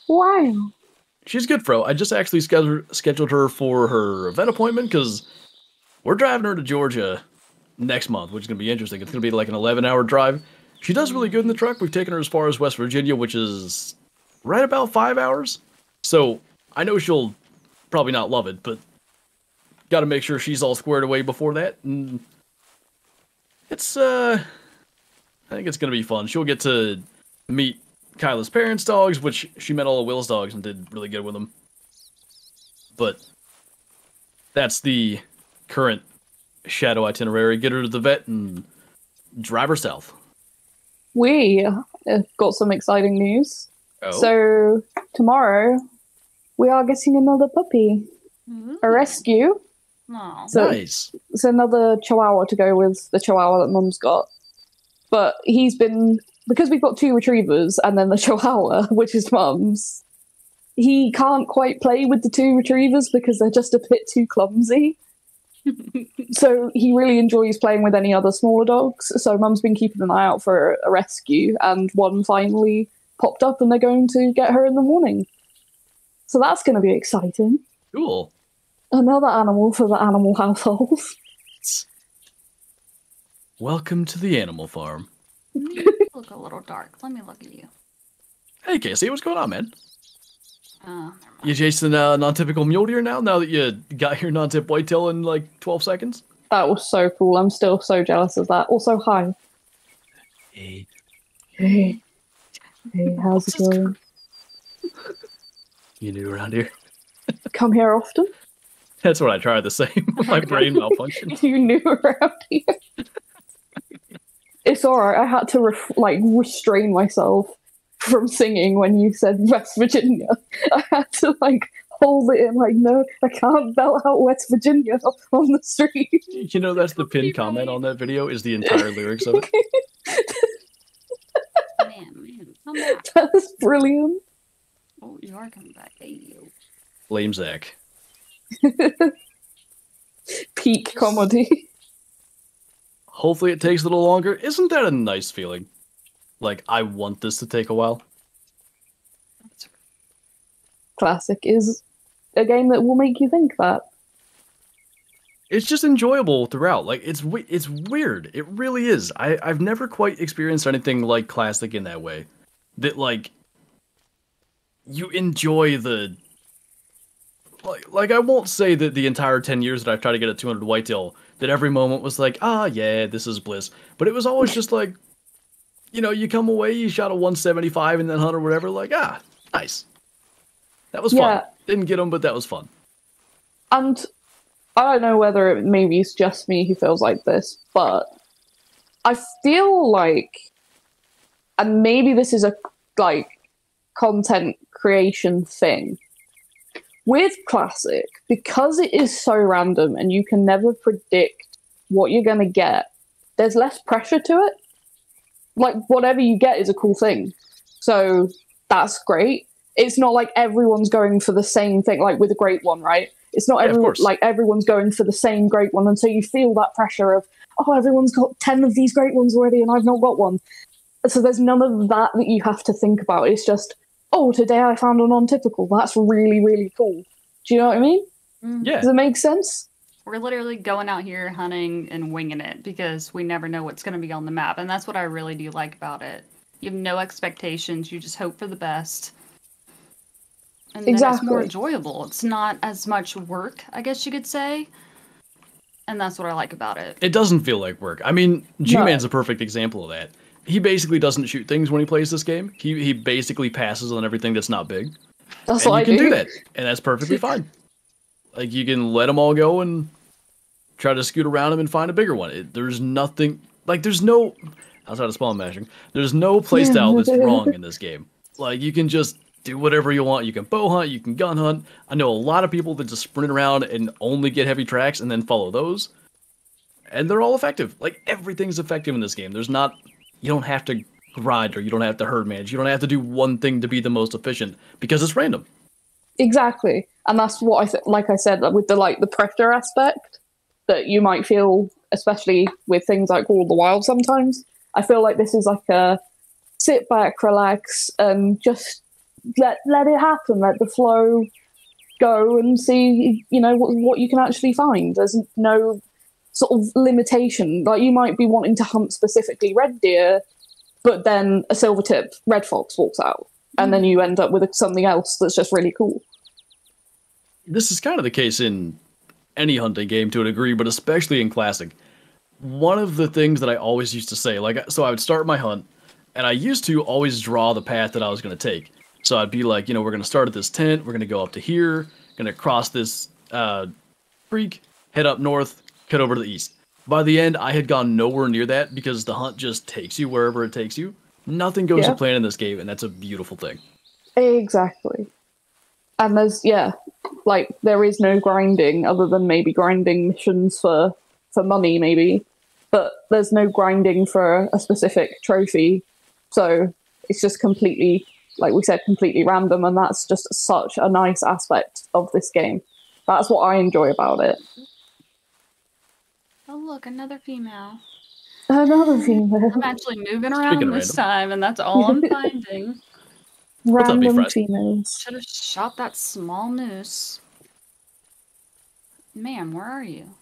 Wow. She's good, Fro. I just actually scheduled scheduled her for her vet appointment because we're driving her to Georgia next month, which is going to be interesting. It's going to be like an 11 hour drive. She does really good in the truck. We've taken her as far as West Virginia, which is right about five hours. So I know she'll probably not love it, but got to make sure she's all squared away before that. And it's, uh, I think it's going to be fun. She'll get to meet Kyla's parents' dogs, which she met all of Will's dogs and did really good with them. But that's the current shadow itinerary. Get her to the vet and drive her south. We got some exciting news. Oh, So tomorrow we are getting another puppy, a rescue. Oh, So nice. it's another Chihuahua to go with the Chihuahua that Mum's got. But he's been because we've got two retrievers and then the Chihuahua, which is Mum's. He can't quite play with the two retrievers because they're just a bit too clumsy. so he really enjoys playing with any other smaller dogs. So Mum's been keeping an eye out for a rescue, and one finally popped up, and they're going to get her in the morning. So that's going to be exciting. Cool. Another animal for the animal household. Welcome to the animal farm. you look a little dark. Let me look at you. Hey, Casey, what's going on, man? Oh, never. You chasing uh, non-typical mule deer now? Now that you got your non-typ whitetail in like 12 seconds? That was so cool. I'm still so jealous of that. Also, hi. Hey. Hey. Hey, how's it going? You new around here? Come here often? That's what I tried to say. My brain malfunctioned. You knew around here. it's alright. I had to ref- like restrain myself from singing when you said West Virginia. I had to like hold it in. Like, no, I can't belt out West Virginia on the street. You know, that's the pinned comment on that video is the entire lyrics of it. Man, man, come back. That's brilliant. Oh, you are coming back. Hey, you. Blame Zach. Peak comedy. Hopefully it takes a little longer. Isn't that a nice feeling? Like, I want this to take a while. Classic is a game that will make you think that. It's just enjoyable throughout. Like, it's it's weird. It really is. I, I've never quite experienced anything like Classic in that way. That, like, you enjoy the like, like I won't say that the entire 10 years that I've tried to get a 200 whitetail that every moment was like, ah, yeah, this is bliss. But it was always just like, you know, you come away, you shot a 175 and then hunt or whatever, like, ah, nice. That was Yeah. fun. Didn't get them, but that was fun. And I don't know whether it, maybe it's just me who feels like this, but I feel like, and maybe this is a like content creation thing with classic because it is so random and you can never predict what you're going to get. There's less pressure to it. Like whatever you get is a cool thing, so that's great. It's not like everyone's going for the same thing, like with a great one, right? It's not Yeah, everyone like everyone's going for the same great one, and so you feel that pressure of, oh, everyone's got ten of these great ones already, and I've not got one. So there's none of that that you have to think about. It's just, oh, today I found a non-typical. That's really really cool. Do you know what I mean? Mm. Yeah. Does it make sense? We're literally going out here hunting and winging it because we never know what's going to be on the map. And that's what I really do like about it. You have no expectations, you just hope for the best. And then it's more enjoyable. It's not as much work, I guess you could say. And that's what I like about it. It doesn't feel like work. I mean, G Man's a perfect example of that. He basically doesn't shoot things when he plays this game. He he basically passes on everything that's not big. That's and you I can do. do that, and that's perfectly fine. Like you can let them all go and try to scoot around them and find a bigger one. It, there's nothing like there's no outside of spawn mashing. There's no playstyle that's wrong in this game. Like you can just do whatever you want. You can bow hunt, you can gun hunt. I know a lot of people that just sprint around and only get heavy tracks and then follow those, and they're all effective. Like everything's effective in this game. There's not you don't have to grind or you don't have to herd manage. You don't have to do one thing to be the most efficient because it's random. Exactly, and that's what I th- like. I said with the like the pressure aspect that you might feel, especially with things like Call of the Wild. Sometimes I feel like this is like a sit back, relax, and just let let it happen. Let the flow go and see. You know what what you can actually find. There's no sort of limitation. Like you might be wanting to hunt specifically red deer, but then a silver tip red fox walks out, and then you end up with something else that's just really cool. This is kind of the case in any hunting game to a degree, but especially in classic. One of the things that I always used to say, like, so I would start my hunt, and I used to always draw the path that I was going to take. So I'd be like, you know, we're going to start at this tent, we're going to go up to here, going to cross this uh, creek, head up north, cut over to the east. By the end, I had gone nowhere near that because the hunt just takes you wherever it takes you. Nothing goes Yeah. to plan in this game, and that's a beautiful thing. Exactly. And there's yeah, like there is no grinding other than maybe grinding missions for for money maybe, but there's no grinding for a specific trophy. So it's just completely like we said completely random and that's just such a nice aspect of this game. That's what I enjoy about it. Look, another female. Another female. I'm actually moving around of this time, and that's all I'm finding. What's up, Random females. Should have shot that small moose. Ma'am, where are you?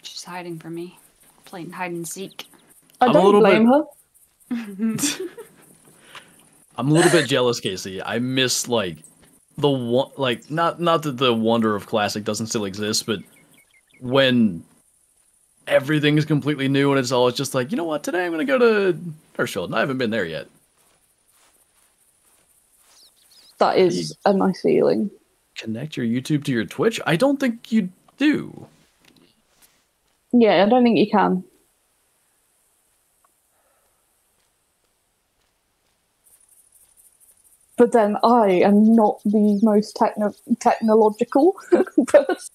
She's hiding from me. Playing hide and seek. I I'm don't blame bit- her. I'm a little bit jealous, Casey. I miss like the one, like not not that the wonder of classic doesn't still exist, but when everything is completely new and it's all it's just like, you know what? Today I'm gonna go to Hirschfeld, and I haven't been there yet. That is a nice feeling. Connect your YouTube to your Twitch? I don't think you do. Yeah, I don't think you can. But then I am not the most techno- technological person.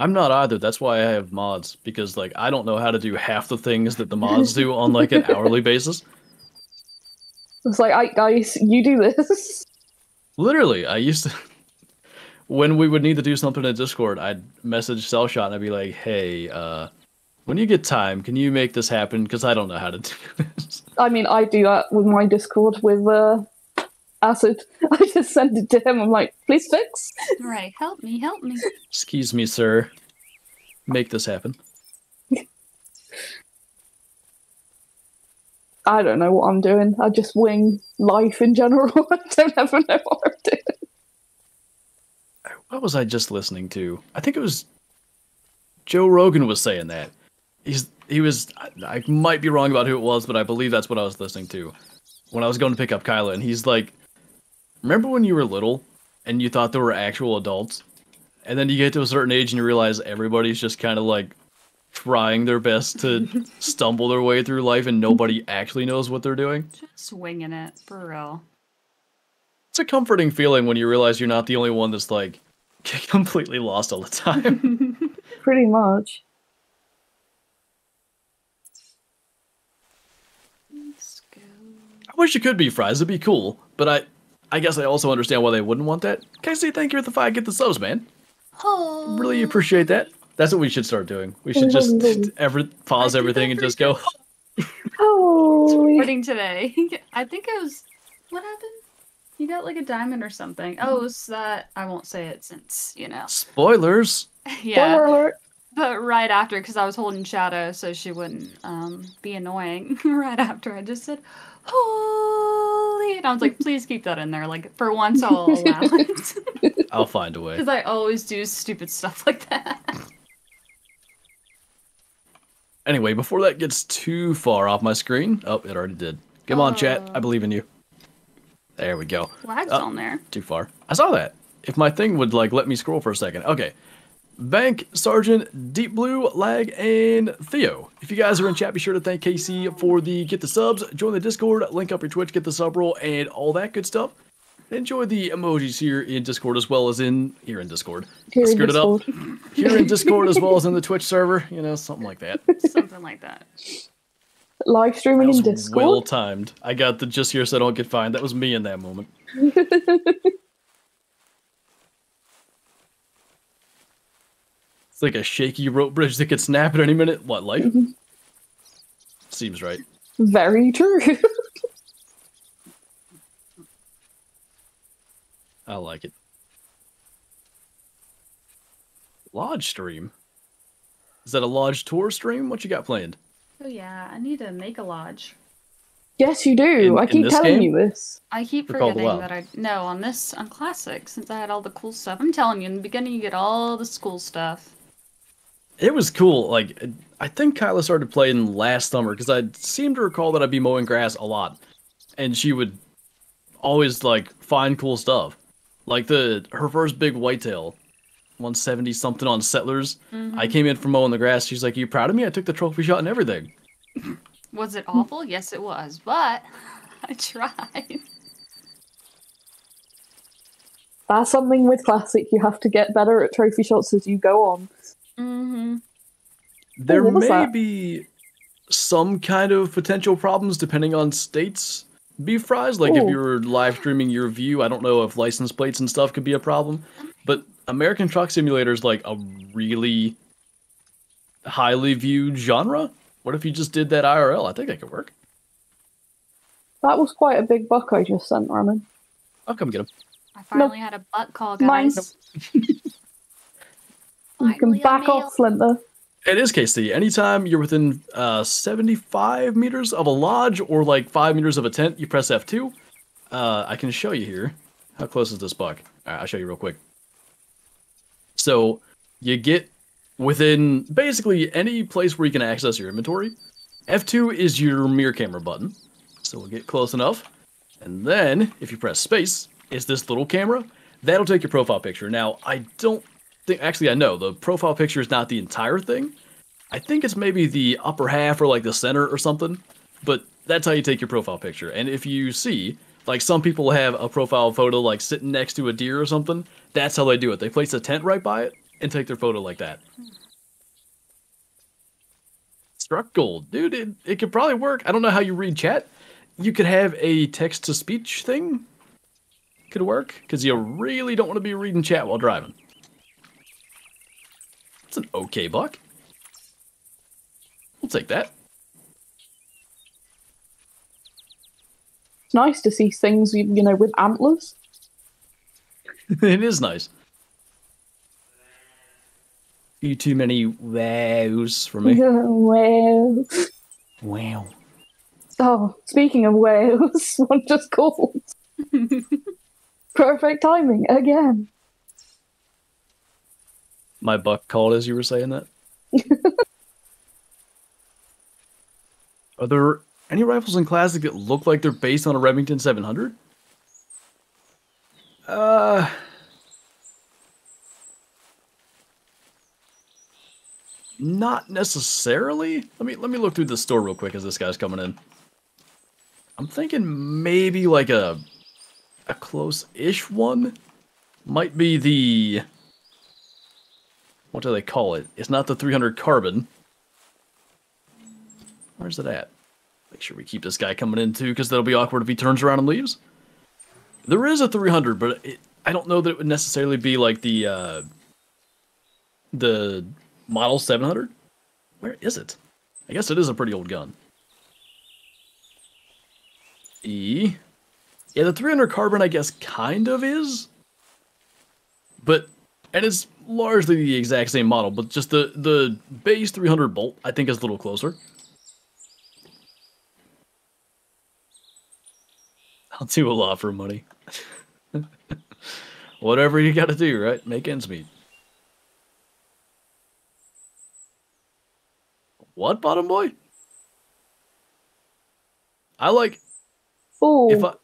I'm not either. That's why I have mods because like I don't know how to do half the things that the mods do on like an hourly basis. It's like, I guys, you do this. Literally, I used to when we would need to do something in Discord, I'd message Cellshot and I'd be like, "Hey, uh, when you get time, can you make this happen? Because I don't know how to do this." I mean, I do that with my Discord with uh, Acid. I just send it to him. I'm like, please fix. right, help me, help me. Excuse me, sir. Make this happen. I don't know what I'm doing. I just wing life in general. I don't ever know what I'm doing. What was I just listening to? I think it was Joe Rogan was saying that. He's he was I, I might be wrong about who it was, but I believe that's what I was listening to when I was going to pick up Kyla, and he's like, "Remember when you were little and you thought there were actual adults, and then you get to a certain age and you realize everybody's just kind of like trying their best to stumble their way through life, and nobody actually knows what they're doing." Just winging it, for real. It's a comforting feeling when you realize you're not the only one that's like completely lost all the time. Pretty much. I wish it could be fries. It'd be cool, but I, I guess I also understand why they wouldn't want that. Casey, thank you for the five. Get the subs, man. Oh, Really appreciate that. That's what we should start doing. We should just ever pause everything and just go. Holy. Recording today. I think it was. What happened? You got like a diamond or something. Oh, it was that. I won't say it since, you know. Spoilers. yeah. Spoiler alert. But right after, because I was holding Shadow so she wouldn't um, be annoying. right after, I just said, "Holy!" And I was like, "Please keep that in there. Like for once, I'll allow it." I'll find a way. Because I always do stupid stuff like that. Anyway, before that gets too far off my screen, oh, it already did. Come on, chat. I Oh. believe in you. There we go. Flag's Uh, on there. Too far. I saw that. If my thing would like let me scroll for a second. Okay. Bank, Sergeant, Deep Blue, Lag, and Theo. If you guys are in chat, be sure to thank Casey for the get the subs, join the Discord, link up your Twitch, get the sub roll, and all that good stuff. Enjoy the emojis here in Discord as well as in here in Discord. Here in Screwed it up. Discord. Here in Discord as well as in the Twitch server, you know, something like that. Something like that. Live That streaming in was well timed. I got the just here so I don't get fined. That was me in that moment. It's like a shaky rope bridge that could snap at any minute. What, life? Mm-hmm. Seems right. Very true. I like it. Lodge stream. Is that a lodge tour stream? What you got planned? Oh yeah, I need to make a lodge. Yes, you do. In- I keep telling game? you this. I keep For Call of the forgetting that I no on this on classic since I had all the cool stuff. I'm telling you, in the beginning you get all the school stuff. It was cool. Like I think Kyla started playing last summer because I seem to recall that I'd be mowing grass a lot, and she would always like find cool stuff. Like the her first big whitetail, 170 something on Settlers. I mm-hmm. came in from mowing the grass. She's like, "You proud of me? I took the trophy shot and everything." Was it awful? Yes, it was, but I tried. That's something with classic. You have to get better at trophy shots as you go on. Mm-hmm. There what was may that? be some kind of potential problems depending on states. Beef fries, like if you're live streaming your view, I don't know if license plates and stuff could be a problem. But American Truck Simulator is like a really highly viewed genre. What if you just did that IRL? I think that could work. That was quite a big buck I just sent, Ramen. I'll come get him. I finally had a butt call, guys. Mine's. You can Finally a back male. off, Flinter. It is KC. Anytime you're within uh, 75 meters of a lodge or like 5 meters of a tent, you press F2. Uh, I can show you here. How close is this buck? All right, I'll show you real quick. So you get within basically any place where you can access your inventory. F2 is your mirror camera button. So we'll get close enough. And then if you press space, it's this little camera. That'll take your profile picture. Now, I don't think actually I know the profile picture is not the entire thing. I think it's maybe the upper half or like the center or something. But that's how you take your profile picture. And if you see, like some people have a profile photo like sitting next to a deer or something, that's how they do it. They place a tent right by it and take their photo like that. Struck gold. Dude, it, it could probably work. I don't know how you read chat. You could have a text to speech thing. Could work. Because you really don't want to be reading chat while driving. It's an okay buck. We'll take that. It's nice to see things, you you know, with antlers. it is nice. You too many wows for me. well, wow. oh, speaking of whales, one just called. Perfect timing again. My buck called as you were saying that. Are there any rifles in Classic that look like they're based on a Remington 700? Uh. Not necessarily. Let me let me look through the store real quick as this guy's coming in. I'm thinking maybe like a a close-ish one might be the what do they call it? It's not the 300 carbon. Where's it at? Make sure we keep this guy coming in too, because that'll be awkward if he turns around and leaves. There is a 300, but it, I don't know that it would necessarily be like the uh, the model 700. Where is it? I guess it is a pretty old gun. E. Yeah, the 300 carbon, I guess, kind of is. But, and it's largely the exact same model, but just the, the base 300 bolt, I think, is a little closer. I'll do a lot for money. Whatever you gotta do, right? Make ends meet. What, bottom boy? I like Oh, if I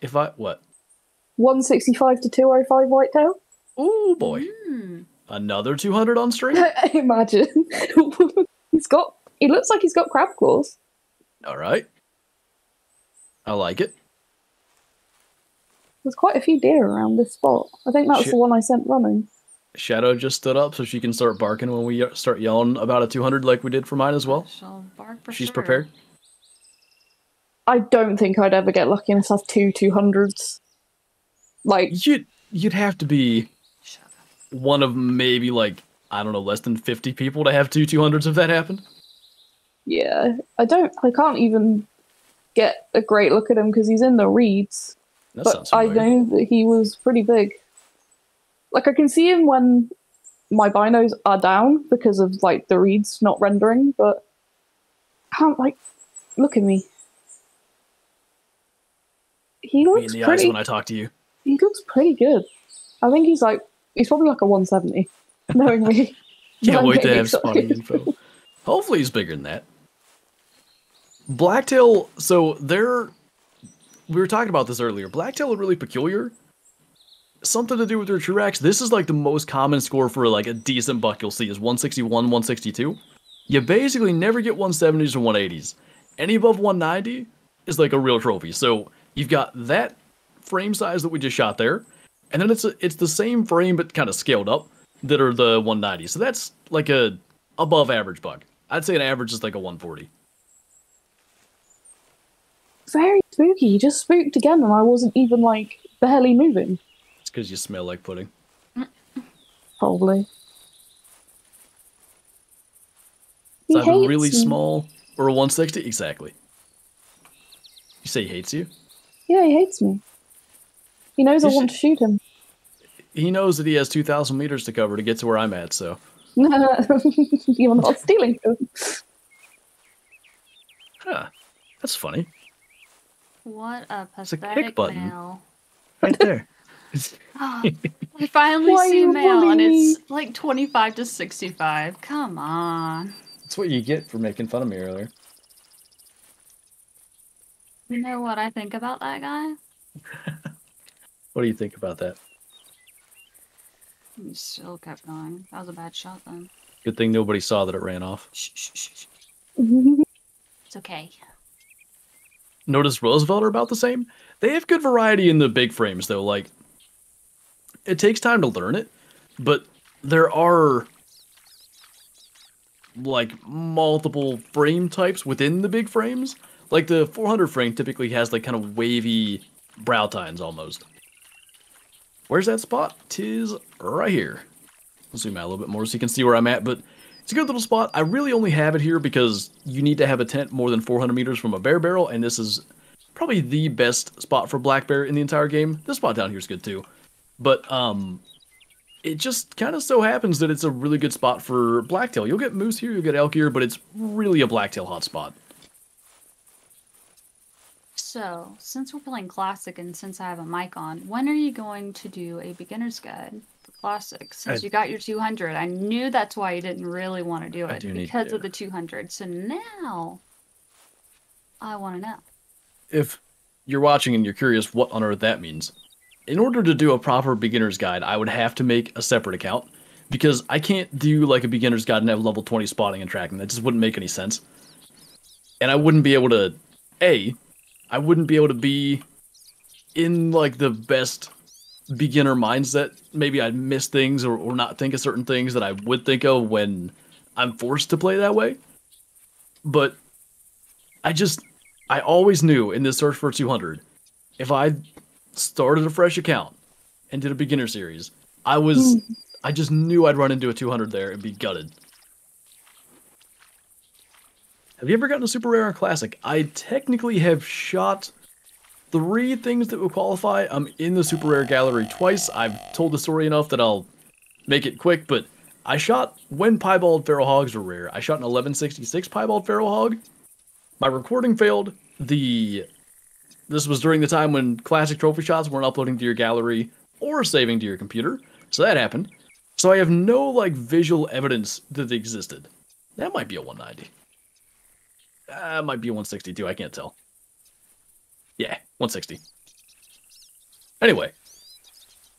if I what? 165 to 205 whitetail? Oh boy, Hmm. another two hundred on stream. Imagine. he's got, he looks like he's got crab claws. All right, I like it. There's quite a few deer around this spot. I think that's Shit. the one I sent running. Shadow just stood up so she can start barking when we start yelling about a two hundred like we did for mine as well. She'll bark for She's sure. prepared. I don't think I'd ever get lucky enough to have two 200s. Like, You'd you'd have to be. One of maybe like I don't know less than fifty people to have two two hundreds if that happened. yeah, I don't, I can't even get a great look at him because he's in the reeds. That but I know that he was pretty big. Like I can see him when my binos are down because of like the reads not rendering, but can't like look at me. He Me in looks the eyes pretty. when I talk to you. He looks pretty good. I think he's like he's probably like a 170, knowing me. Can't wait to have spawning info. Hopefully he's bigger than that. Blacktail, so they're we were talking about this earlier. Blacktail are really peculiar. Something to do with their true This is like the most common score for like a decent buck you'll see is 161, 162. You basically never get 170s or 180s. Any above 190 is like a real trophy. So you've got that frame size that we just shot there, and then it's a, it's the same frame but kind of scaled up that are the 190. So that's like a above average bug. I'd say an average is like a 140. Very spooky. He just spooked again, and I wasn't even like barely moving. It's because you smell like pudding. Probably. It's He either hates really small or a 160. Exactly. You say he hates you? Yeah, he hates me. He knows I You want to shoot him. He knows that he has 2,000 meters to cover to get to where I'm at, so. You're not stealing him. Huh. That's funny. What a It's a kick pathetic button. male. Right there. Oh, I finally Why see you male, and it's like 25 to 65. Come on. That's what you get for making fun of me earlier. You know what I think about that guy? What do you think about that? He still kept going. That was a bad shot then. Good thing nobody saw that it ran off. Shh, shh, shh, shh. It's okay. Notice Roosevelt are about the same. They have good variety in the big frames though. Like it takes time to learn it, but there are like multiple frame types within the big frames. Like the 400 frame typically has like kind of wavy brow tines almost. Where's that spot? Tis right here. I'll zoom out a little bit more so you can see where I'm at, but it's a good little spot. I really only have it here because you need to have a tent more than 400 meters from a bear barrel, and this is probably the best spot for black bear in the entire game. This spot down here is good too, but um, it just kind of so happens that it's a really good spot for blacktail. You'll get moose here, you'll get elk here, but it's really a blacktail hot spot. So, since we're playing Classic and since I have a mic on, when are you going to do a beginner's guide for Classic? Since I- you got your 200, I knew that's why you didn't really want to do it do because do of the 200. So now, I want to know. if you're watching and you're curious what on earth that means, in order to do a proper beginner's guide, I would have to make a separate account because I can't do like a beginner's guide and have level 20 spotting and tracking. That just wouldn't make any sense. And I wouldn't be able to A, I wouldn't be able to be in like the best beginner mindset. Maybe I'd miss things or, or not think of certain things that I would think of when I'm forced to play that way. But I just I always knew in this search for 200, if I started a fresh account and did a beginner series, I was, hmm. I just knew I'd run into a 200 there and be gutted. Have you ever gotten a super rare or classic? I technically have shot three things that would qualify. I'm in the super rare gallery twice. I've told the story enough that I'll make it quick, but I shot when piebald feral hogs were rare. I shot an 1166 piebald feral hog my recording failed. The this was during the time when classic trophy shots weren't uploading to your gallery or saving to your computer. So that happened. So I have no like visual evidence that they existed. That might be a 190. That might be 162. I can't tell. Yeah, 160. Anyway,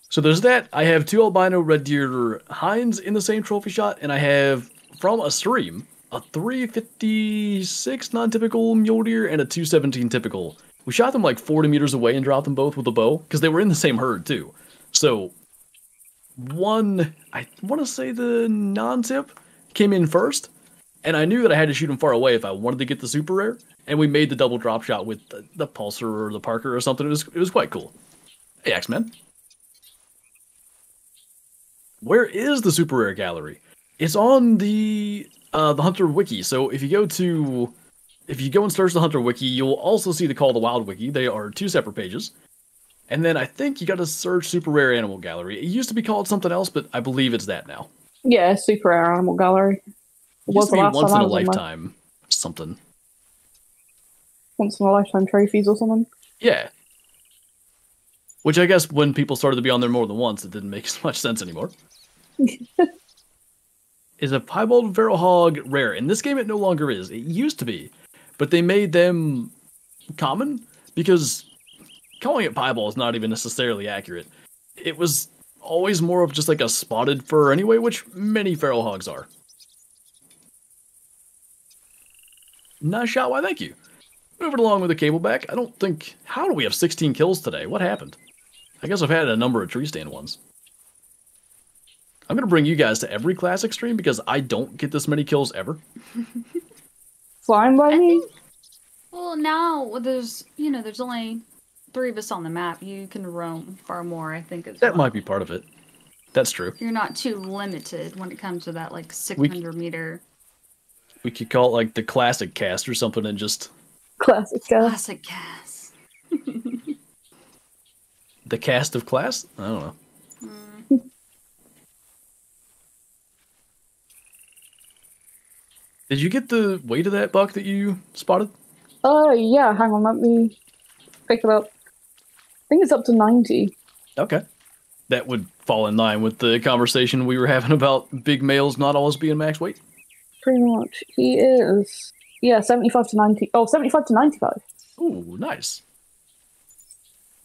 so there's that. I have two albino red deer hinds in the same trophy shot, and I have from a stream a 356 non-typical mule deer and a 217 typical. We shot them like 40 meters away and dropped them both with a bow because they were in the same herd too. So one, I want to say the non-typ came in first, and I knew that I had to shoot him far away if I wanted to get the super rare. And we made the double drop shot with the, the pulsar or the Parker or something. It was it was quite cool. Hey, X Men. Where is the super rare gallery? It's on the uh, the Hunter Wiki. So if you go to if you go and search the Hunter Wiki, you'll also see the Call the Wild Wiki. They are two separate pages. And then I think you got to search Super Rare Animal Gallery. It used to be called something else, but I believe it's that now. Yeah, super rare animal gallery. It Used to be last once in a was lifetime something. once in a lifetime trophies or something. Yeah. Which I guess when people started to be on there more than once, it didn't make as much sense anymore. is a piebald feral hog rare? In this game, it no longer is. It used to be, but they made them common because calling it piebald is not even necessarily accurate. It was always more of just like a spotted fur anyway, which many feral hogs are. Nice shot, why thank you. Moving along with the cable back, I don't think. How do we have 16 kills today? What happened? I guess I've had a number of tree stand ones. I'm gonna bring you guys to every classic stream because I don't get this many kills ever. Flying by me? Well, now there's you know there's only three of us on the map. You can roam far more. I think as That well. might be part of it. That's true. You're not too limited when it comes to that like 600 meter We could call it like the classic cast or something and just Classic guy. classic gas. the cast of class? I don't know. Mm. Did you get the weight of that buck that you spotted? Oh, yeah, hang on, let me pick it up. I think it's up to 90. Okay. That would fall in line with the conversation we were having about big males not always being max weight. Pretty much. He is, yeah, 75 to 90. Oh, 75 to 95. Ooh, nice.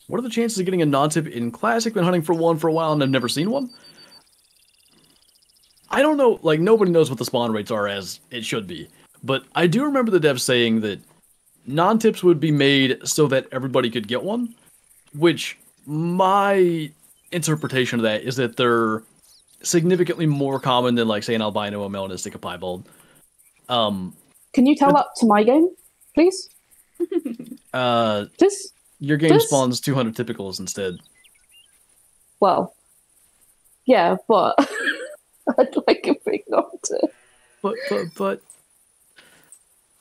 What are the chances of getting a non-typ in classic? Been hunting for one for a while and I've never seen one. I don't know, like nobody knows what the spawn rates are as it should be, but I do remember the devs saying that non-typs would be made so that everybody could get one, which my interpretation of that is that they're significantly more common than like say an albino, a melanistic, a piebald. Um, Can you tell that to my game, please? uh, Just, your game This- spawns 200 typicals instead. well, yeah, but I'd like a big non-typ. But but but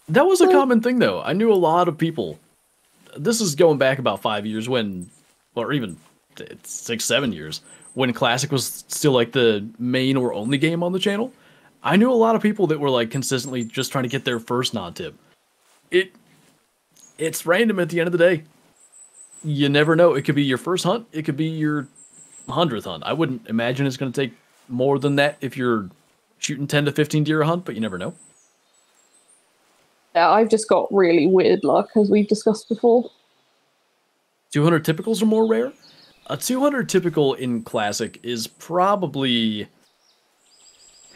that was a Well- common thing though. I knew a lot of people. This is going back about five years when, or even six seven years when classic was still like the main or only game on the channel. I knew a lot of people that were like consistently just trying to get their first non-typ. It it's random at the end of the day. You never know. It could be your first hunt. It could be your hundredth hunt. I wouldn't imagine it's going to take more than that if you're shooting 10 to 15 deer a hunt, but you never know. Yeah, I've just got really weird luck, as we've discussed before. 200 typicals are more rare. A 200 typical in classic is probably.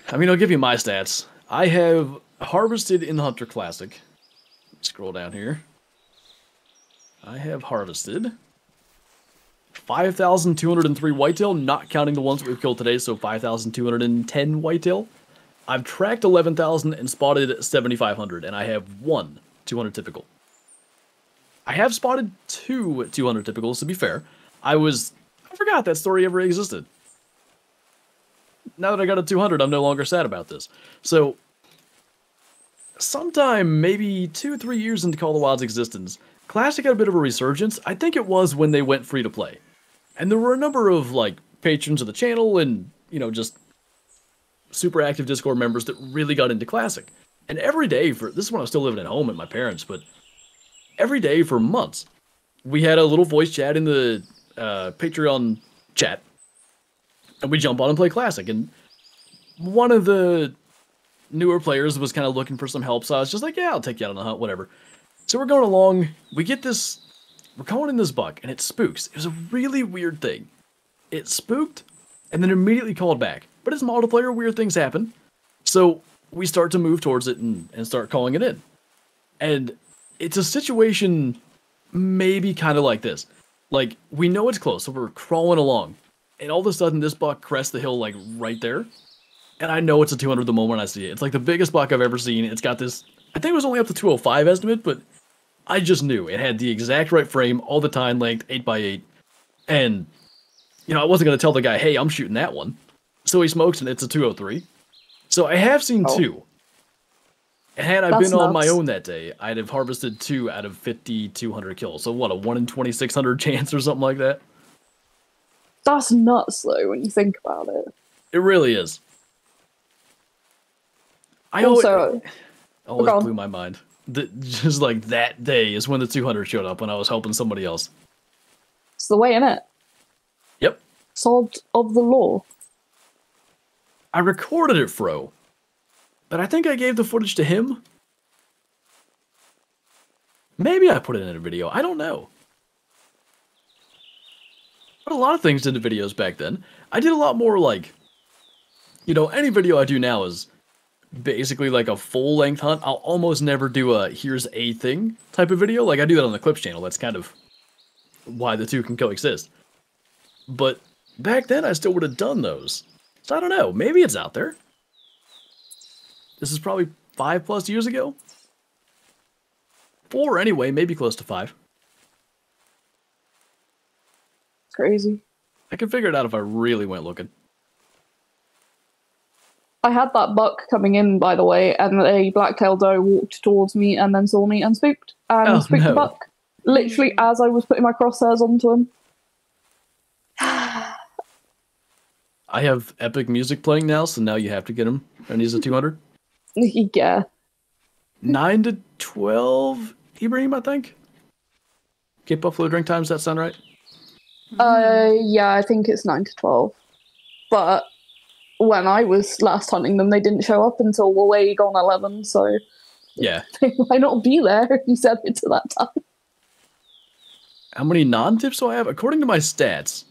I mean, I'll give you my stats. I have harvested in the Hunter Classic. Scroll down here. I have harvested 5,203 whitetail, not counting the ones we've killed today, so 5,210 whitetail. I've tracked 11,000 and spotted 7,500, and I have one 200 typical. I have spotted two 200 typicals, to be fair. I was. I forgot that story ever existed. Now that I got a 200, I'm no longer sad about this. So, sometime maybe two, three years into Call of the Wild's existence, Classic had a bit of a resurgence. I think it was when they went free to play. And there were a number of, like, patrons of the channel and, you know, just super active Discord members that really got into Classic. And every day for this is when I was still living at home at my parents, but every day for months, we had a little voice chat in the uh, Patreon chat, and we jump on and play Classic. And one of the newer players was kind of looking for some help, so I was just like, "Yeah, I'll take you out on a hunt, whatever." So we're going along. We get this. We're calling in this buck, and it spooks. It was a really weird thing. It spooked, and then immediately called back. But it's multiplayer. Weird things happen. So we start to move towards it and, and start calling it in. And it's a situation maybe kind of like this. Like, we know it's close, so we're crawling along. And all of a sudden, this buck crests the hill, like, right there. And I know it's a 200 the moment I see it. It's like the biggest buck I've ever seen. It's got this, I think it was only up to 205 estimate, but I just knew it had the exact right frame, all the time length, 8x8. And, you know, I wasn't going to tell the guy, hey, I'm shooting that one. So he smokes, and it's a 203. So I have seen Oh. two. Had I That's been on my own that day, I'd have harvested two out of 5,200 kills. So what, a 1 in 2,600 chance or something like that? That's nuts, though, when you think about it. It really is. I Also, always on. blew my mind. The, just like that day is when the 200 showed up when I was helping somebody else. it's the way in it. Yep. Sod of the law. I recorded it, Fro. But I think I gave the footage to him. Maybe I put it in a video. I don't know. Put a lot of things into videos back then. I did a lot more like, you know, any video I do now is basically like a full length hunt. I'll almost never do a here's a thing type of video. Like I do that on the Clips channel. That's kind of why the two can coexist. But back then I still would have done those. So I don't know. Maybe it's out there. This is probably five plus years ago. Four anyway, maybe close to five. It's crazy. I could figure it out if I really went looking. I had that buck coming in, by the way, and a black-tailed doe walked towards me and then saw me and spooked and Oh, spooked no. the buck. Literally as I was putting my crosshairs onto him. I have epic music playing now, so now you have to get him. And he's a 200. yeah. 9 to 12, Ibrahim, I think. Get Buffalo drink times, that sound right? Uh, yeah, I think it's 9 to 12. But when I was last hunting them, they didn't show up until way gone 11, so Yeah. they might not be there if you set it to that time. How many non-typs do I have? According to my stats,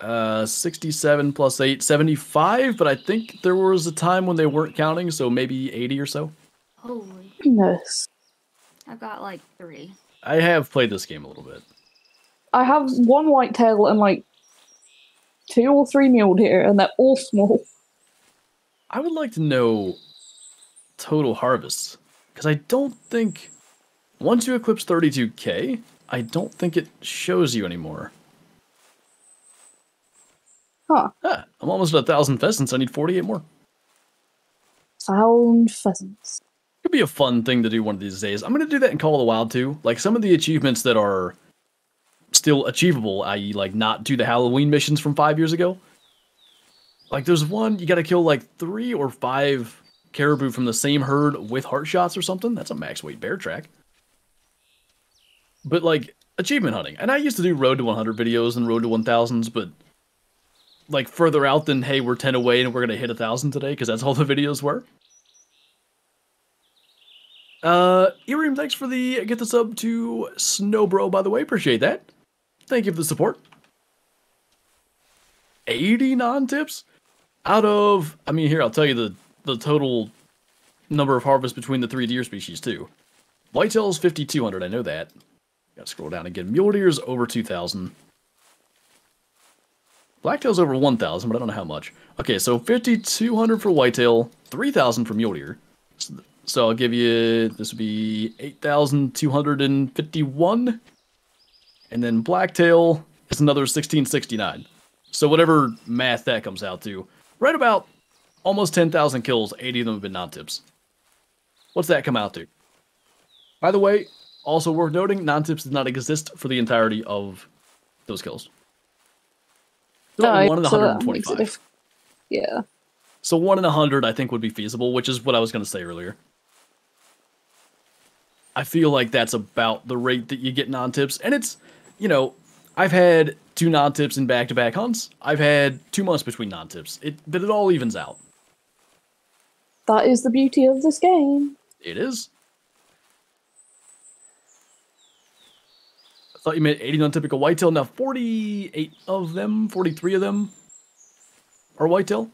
uh, 67 plus 8, 75, but I think there was a time when they weren't counting, so maybe 80 or so. Holy. Goodness. I've got like three. I have played this game a little bit. I have one white tail and like two or three mule deer, and they're all small. I would like to know total harvests because I don't think once you eclipse 32k, I don't think it shows you anymore. Huh. Ah, I'm almost at a thousand pheasants. I need 48 more. Sound pheasants. Could be a fun thing to do one of these days. I'm gonna do that in Call of the Wild too. Like some of the achievements that are still achievable, i.e., like not do the Halloween missions from five years ago. Like there's one you got to kill like three or five caribou from the same herd with heart shots or something. That's a max weight bear track. But like achievement hunting, and I used to do Road to 100 videos and Road to 1000s, but like further out than hey we're 10 away and we're gonna hit a thousand today because that's all the videos were. Uh, Irium, thanks for the get the sub to Snowbro, by the way. Appreciate that. Thank you for the support. 80 non-typs? Out of, I mean, here, I'll tell you the, the total number of harvests between the three deer species, too. Whitetail's 5,200, I know that. Gotta scroll down again. Mule deer's over 2,000. Blacktail's over 1,000, but I don't know how much. Okay, so 5,200 for whitetail, 3,000 for mule deer. So I'll give you this would be eight thousand two hundred and fifty-one, and then blacktail is another sixteen sixty-nine. So whatever math that comes out to, right about almost ten thousand kills. Eighty of them have been non-typs. What's that come out to? By the way, also worth noting, non-typs did not exist for the entirety of those kills. Alright, one in so 125. Yeah. So one in a hundred, I think, would be feasible, which is what I was going to say earlier. I feel like that's about the rate that you get non-typs, and it's, you know, I've had two non-typs in back-to-back hunts. I've had two months between non-typs. It, but it all evens out. That is the beauty of this game. It is. Thought you meant 80 non-typical whitetail. Now 48 of them, 43 of them are whitetail.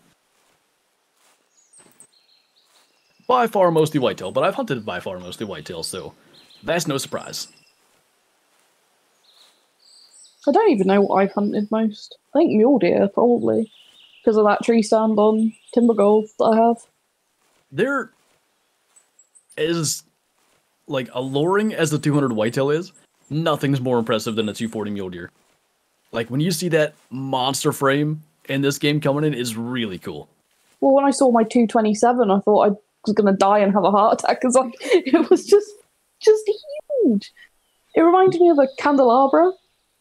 By far mostly whitetail, but I've hunted by far mostly whitetail, so that's no surprise. I don't even know what I've hunted most. I think mule deer, probably. Because of that tree stand on Timbergold that I have. There is like alluring as the 200 whitetail is, nothing's more impressive than a 240 mule deer. Like when you see that monster frame in this game coming in is really cool. Well, when I saw my 227, I thought I was going to die and have a heart attack because like, it was just just huge. It reminded me of a candelabra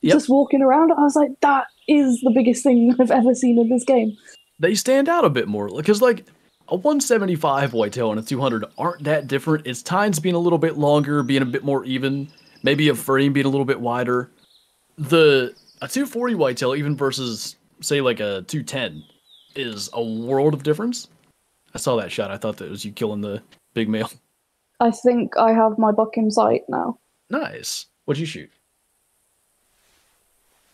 Yep. just walking around. I was like, that is the biggest thing I've ever seen in this game. They stand out a bit more because like a 175 whitetail and a 200 aren't that different. Its tines being a little bit longer, being a bit more even, maybe a frame being a little bit wider. The a 240 whitetail, even versus say like a 210, is a world of difference. I saw that shot. I thought that was you killing the big male. I think I have my buck in sight now. Nice. What'd you shoot?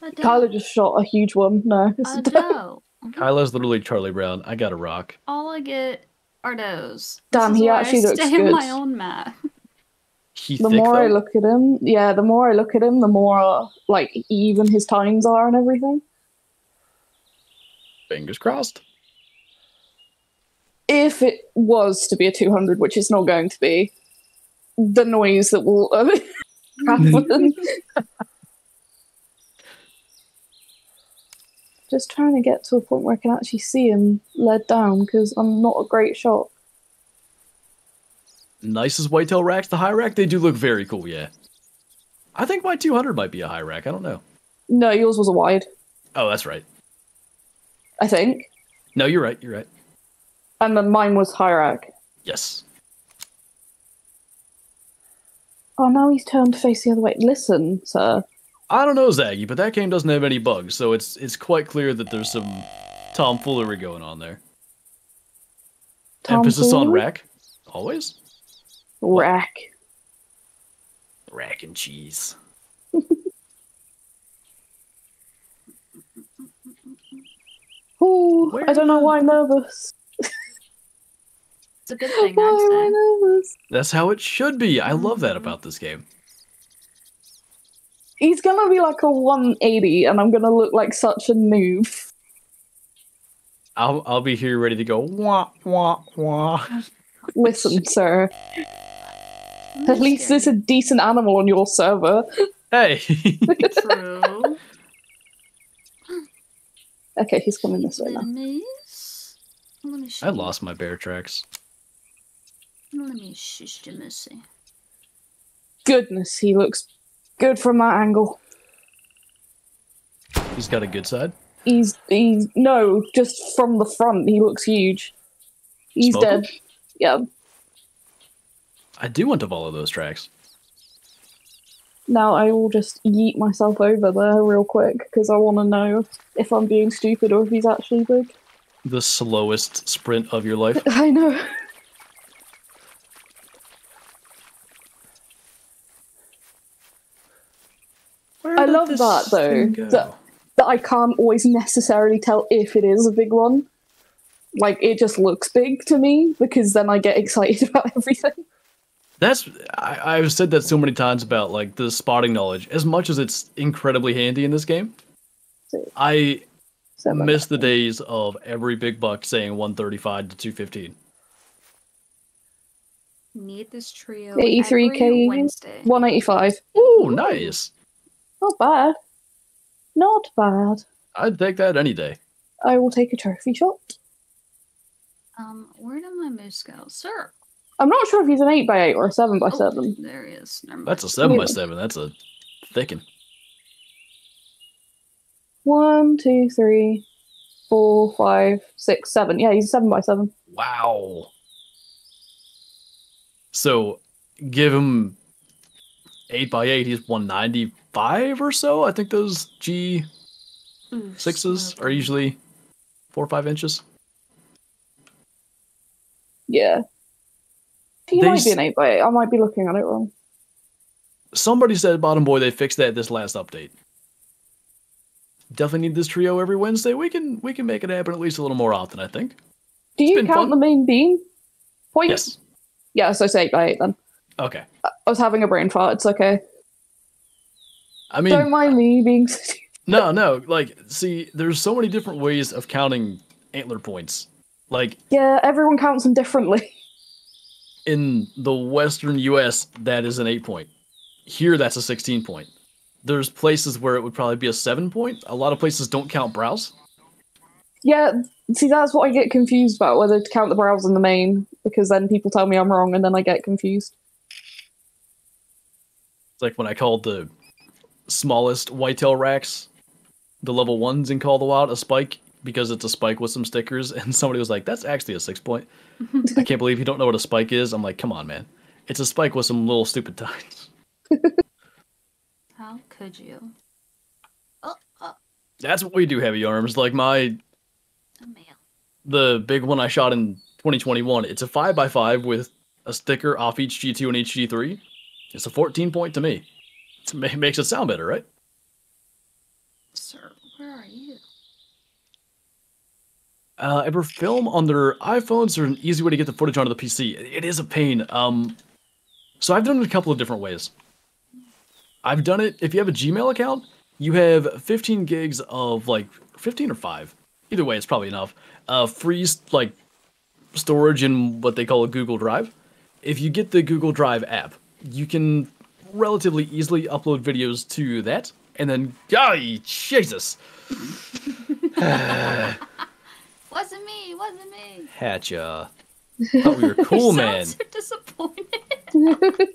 A. Kyla just shot a huge one. No, it's A a doe. doe. Kyla's literally Charlie Brown. I got a rock. All I get are does. Damn, this he actually I looks stay in my own map. He The thick, more I look at him, yeah, the more I look at him, the more like even his times are and everything. Fingers crossed. If it was to be a 200, which it's not going to be, the noise that will happen. Just trying to get to a point where I can actually see him led down because I'm not a great shot. Nice as whitetail racks. The high rack, they do look very cool, yeah. I think my 200 might be a high rack. I don't know. No, yours was a wide, Oh, that's right. I think. No, you're right. You're right. And then mine was high rack. Yes. Oh, now he's turned to face the other way. Listen, sir. I don't know, Zaggy, but that game doesn't have any bugs, so it's it's quite clear that there's some tomfoolery going on there. Emphasis on rack. Always. Rack. Rack and cheese. Ooh, Where I don't know why I'm nervous. It's a good thing, Why I'd am I nervous? That's how it should be. I love that about this game. He's gonna be like a 180, and I'm gonna look like such a noob. I'll I'll be here ready to go wah wah wah. Listen, sir. I'm At least there's a decent animal on your server. Hey. True. Okay, he's coming this way now. Enemies? Let me I lost my bear tracks. Let me shush to Missy. Goodness, he looks good from that angle. He's got a good side. He's he's no, just from the front, he looks huge. He's Smoke him? dead. Yeah. I do want to follow those tracks. Now I will just yeet myself over there real quick because I want to know if I'm being stupid or if he's actually big. The slowest sprint of your life. I know. I love that, though, that- That I can't always necessarily tell if it is a big one. Like it just looks big to me because then I get excited about everything. That's I, I've said that so many times about like the spotting knowledge. As much as it's incredibly handy in this game, I So miss the days of every big buck saying 135 to 215. Need this trio 83k Wednesday. 185. Ooh, nice. Not bad. Not bad. I'd take that any day. I will take a trophy shot. Um, where did my moose go? Sir. I'm not sure if he's an 8x8 or a 7x7. Oh, there he is. That's a seven by seven. That's a thickin'. One, two, three, four, five, six, seven. Yeah, he's a 7x7. Wow. So, give him eight by eight. He's 195 or so. I think those G hmm, sixes are usually four or five inches. Yeah. He They might be an 8x8. I might be looking at it wrong. Somebody said, "Bottom boy, they fixed that this last update." Definitely need this trio every Wednesday. We can we can make it happen at least a little more often. I think. Do you count fun. the main beam? Point? Yes. Yeah, so say eight by eight then. Okay. I was having a brain fart. It's okay. I mean, Don't mind me being no, no. Like, see, there's so many different ways of counting antler points. Like Yeah, everyone counts them differently. in the Western U.S., that is an eight point. Here, that's a 16 point. There's places where it would probably be a seven point. A lot of places don't count brows. Yeah, see, that's what I get confused about whether to count the brows in the main, because then people tell me I'm wrong and then I get confused. It's like when I called the smallest whitetail racks, the level ones in Call the Wild, a spike because it's a spike with some stickers, and somebody was like, "That's actually a six point." I can't believe you don't know what a spike is. I'm like, come on, man, it's a spike with some little stupid tines. How could you? Oh, oh, That's what we do, heavy arms. Like my oh, mail. the big one I shot in 2021. It's a five x five with a sticker off each G2 and each G3. It's a 14 point to me. It makes it sound better, right? Sir, where are you? Uh, ever film on their iPhones or an easy way to get the footage onto the PC? It is a pain. Um, so I've done it a couple of different ways. I've done it. If you have a Gmail account, you have 15 gigs of like 15 or five. Either way, it's probably enough. Uh, free like storage in what they call a Google Drive. If you get the Google Drive app, you can relatively easily upload videos to that, and then, ay, Jesus, Wasn't me. Wasn't me. Hatcha. Thought we were cool, you man. Sound so disappointed.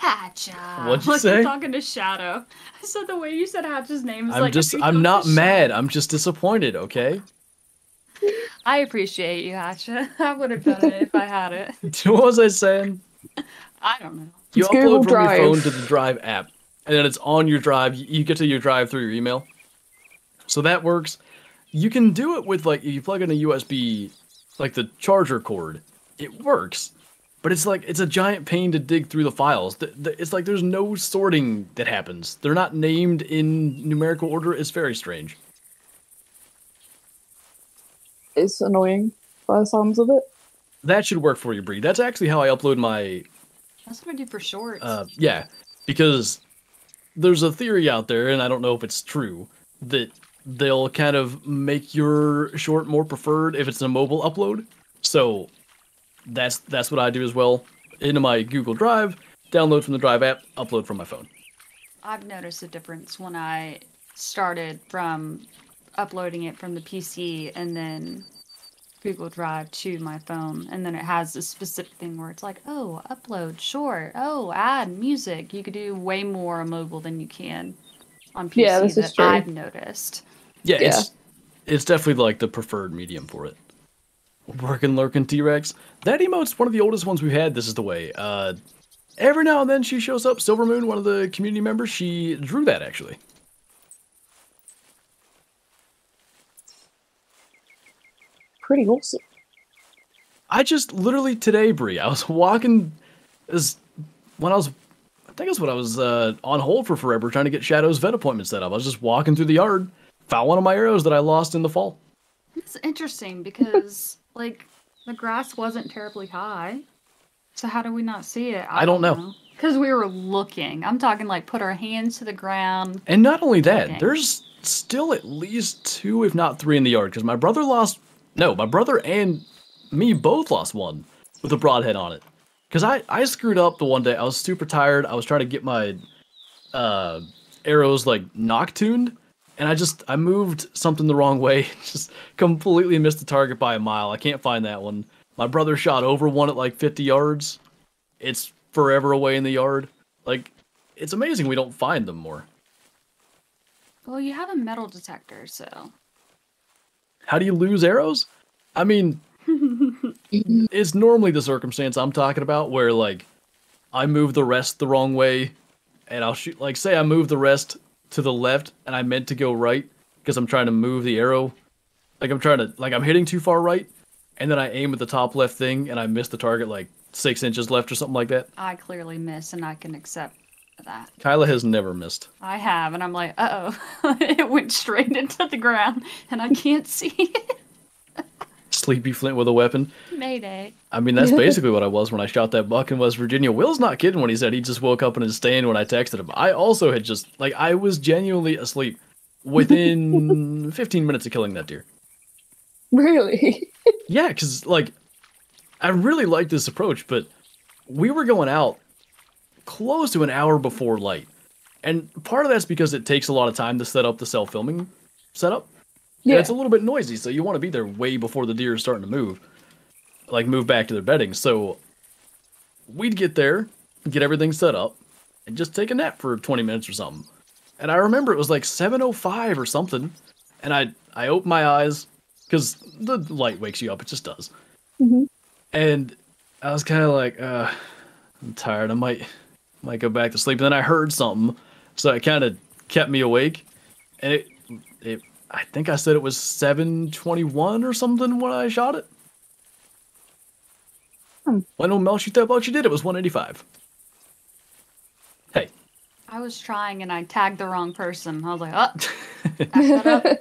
Hatcha. What'd you like say? I'm talking to Shadow. I said the way you said Hatcha's name is I'm like. just, if you I'm not to Shadow. mad. I'm just disappointed. Okay. I appreciate you, Hatcha. I would have done it if I had it. what was I saying? I don't know. You It's upload Google from Drive. your phone to the Drive app, and then it's on your Drive. You you get to your Drive through your email, so that works. You can do it with like you plug in a USB, like the charger cord. It works, but it's like it's a giant pain to dig through the files. Th- th- It's like there's no sorting that happens. They're not named in numerical order. It's very strange. It's annoying by the sounds of it. That should work for you, Bree. That's actually how I upload my That's what I do for shorts. Uh, yeah, because there's a theory out there, and I don't know if it's true, that they'll kind of make your short more preferred if it's a mobile upload. So that's that's what I do as well. Into my Google Drive, download from the Drive app, upload from my phone. I've noticed a difference when I started from uploading it from the PC and then Google Drive to my phone. And then it has a specific thing where it's like, oh, upload short. Oh, add music. You could do way more on mobile than you can on PC Yeah, this is that true. I've noticed. Yeah, Yeah. it's it's definitely like the preferred medium for it. Working lurking T Rex. That emote's one of the oldest ones we've had. This is the way. Uh, every now and then she shows up. Silver Moon, one of the community members, she drew that actually. Pretty awesome. I just literally today, Brie, I was walking as when I was I think it's when I was uh, on hold for forever trying to get Shadow's vet appointment set up. I was just walking through the yard, found one of my arrows that I lost in the fall. It's interesting because, like, the grass wasn't terribly high. So how do we not see it? I don't know. Because we were looking. I'm talking like put our hands to the ground. And not only that, Okay. there's still at least two, if not three, in the yard because my brother lost. No, my brother and me both lost one with a broadhead on it. Because I, I screwed up the one day. I was super tired. I was trying to get my uh, arrows like nock tuned, and I just I moved something the wrong way. Just completely missed the target by a mile. I can't find that one. My brother shot over one at like 50 yards. It's forever away in the yard. Like, it's amazing we don't find them more. Well, you have a metal detector, so How do you lose arrows? I mean, it's normally the circumstance I'm talking about where like I move the rest the wrong way and I'll shoot like say I move the rest to the left and I meant to go right because I'm trying to move the arrow like I'm trying to like I'm hitting too far right and then I aim at the top left thing and I miss the target like six inches left or something like that. I clearly miss, and I can accept that. Kyla has never missed. I have, and I'm like, uh oh, it went straight into the ground, and I can't see it. Sleepy Flint with a weapon. Mayday. I mean, that's basically what I was when I shot that buck in West Virginia. Will's not kidding when he said he just woke up in his stand when I texted him. I also had just, like, I was genuinely asleep within 15 minutes of killing that deer. Really? Yeah, because, like, I really like this approach, but we were going out close to an hour before light. And part of that's because it takes a lot of time to set up the self filming setup. Yeah. Yeah. it's a little bit noisy, so you want to be there way before the deer is starting to move. Like move back to their bedding. So we'd get there, get everything set up, and just take a nap for 20 minutes or something. And I remember it was like 7:05 or something, and I I opened my eyes, because the light wakes you up. It just does. Mhm. And I was kind of like, uh, I'm tired. I might might go back to sleep. And then I heard something, so it kind of kept me awake. And it it I think I said it was 721 or something when I shot it. Hmm. Well, no, Mel, she thought about She did. It was 185. Hey, I was trying and I tagged the wrong person. I was like, oh, up.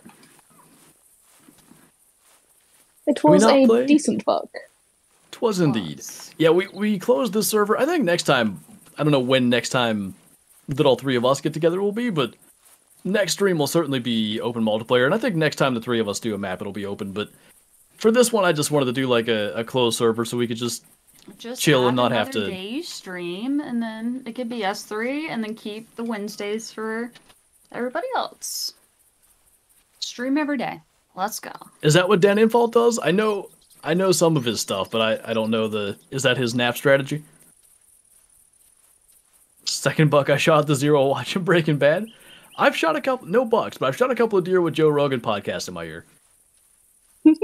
It was a play? decent bug. twas indeed. Yeah, we we closed the server. I think next time. I don't know when next time that all three of us get together will be, but next stream will certainly be open multiplayer. And I think next time the three of us do a map, it'll be open. But for this one, I just wanted to do like a, a closed server so we could just Just chill and not have to- day stream, and then it could be us three, and then keep the Wednesdays for everybody else. Stream every day. Let's go. Is that what Dan Infalt does? I know I know some of his stuff, but I, I don't know the is that his nap strategy? Second buck I shot the zero watch watching Breaking Bad. I've shot a couple no bucks, but I've shot a couple of deer with Joe Rogan podcast in my ear. it's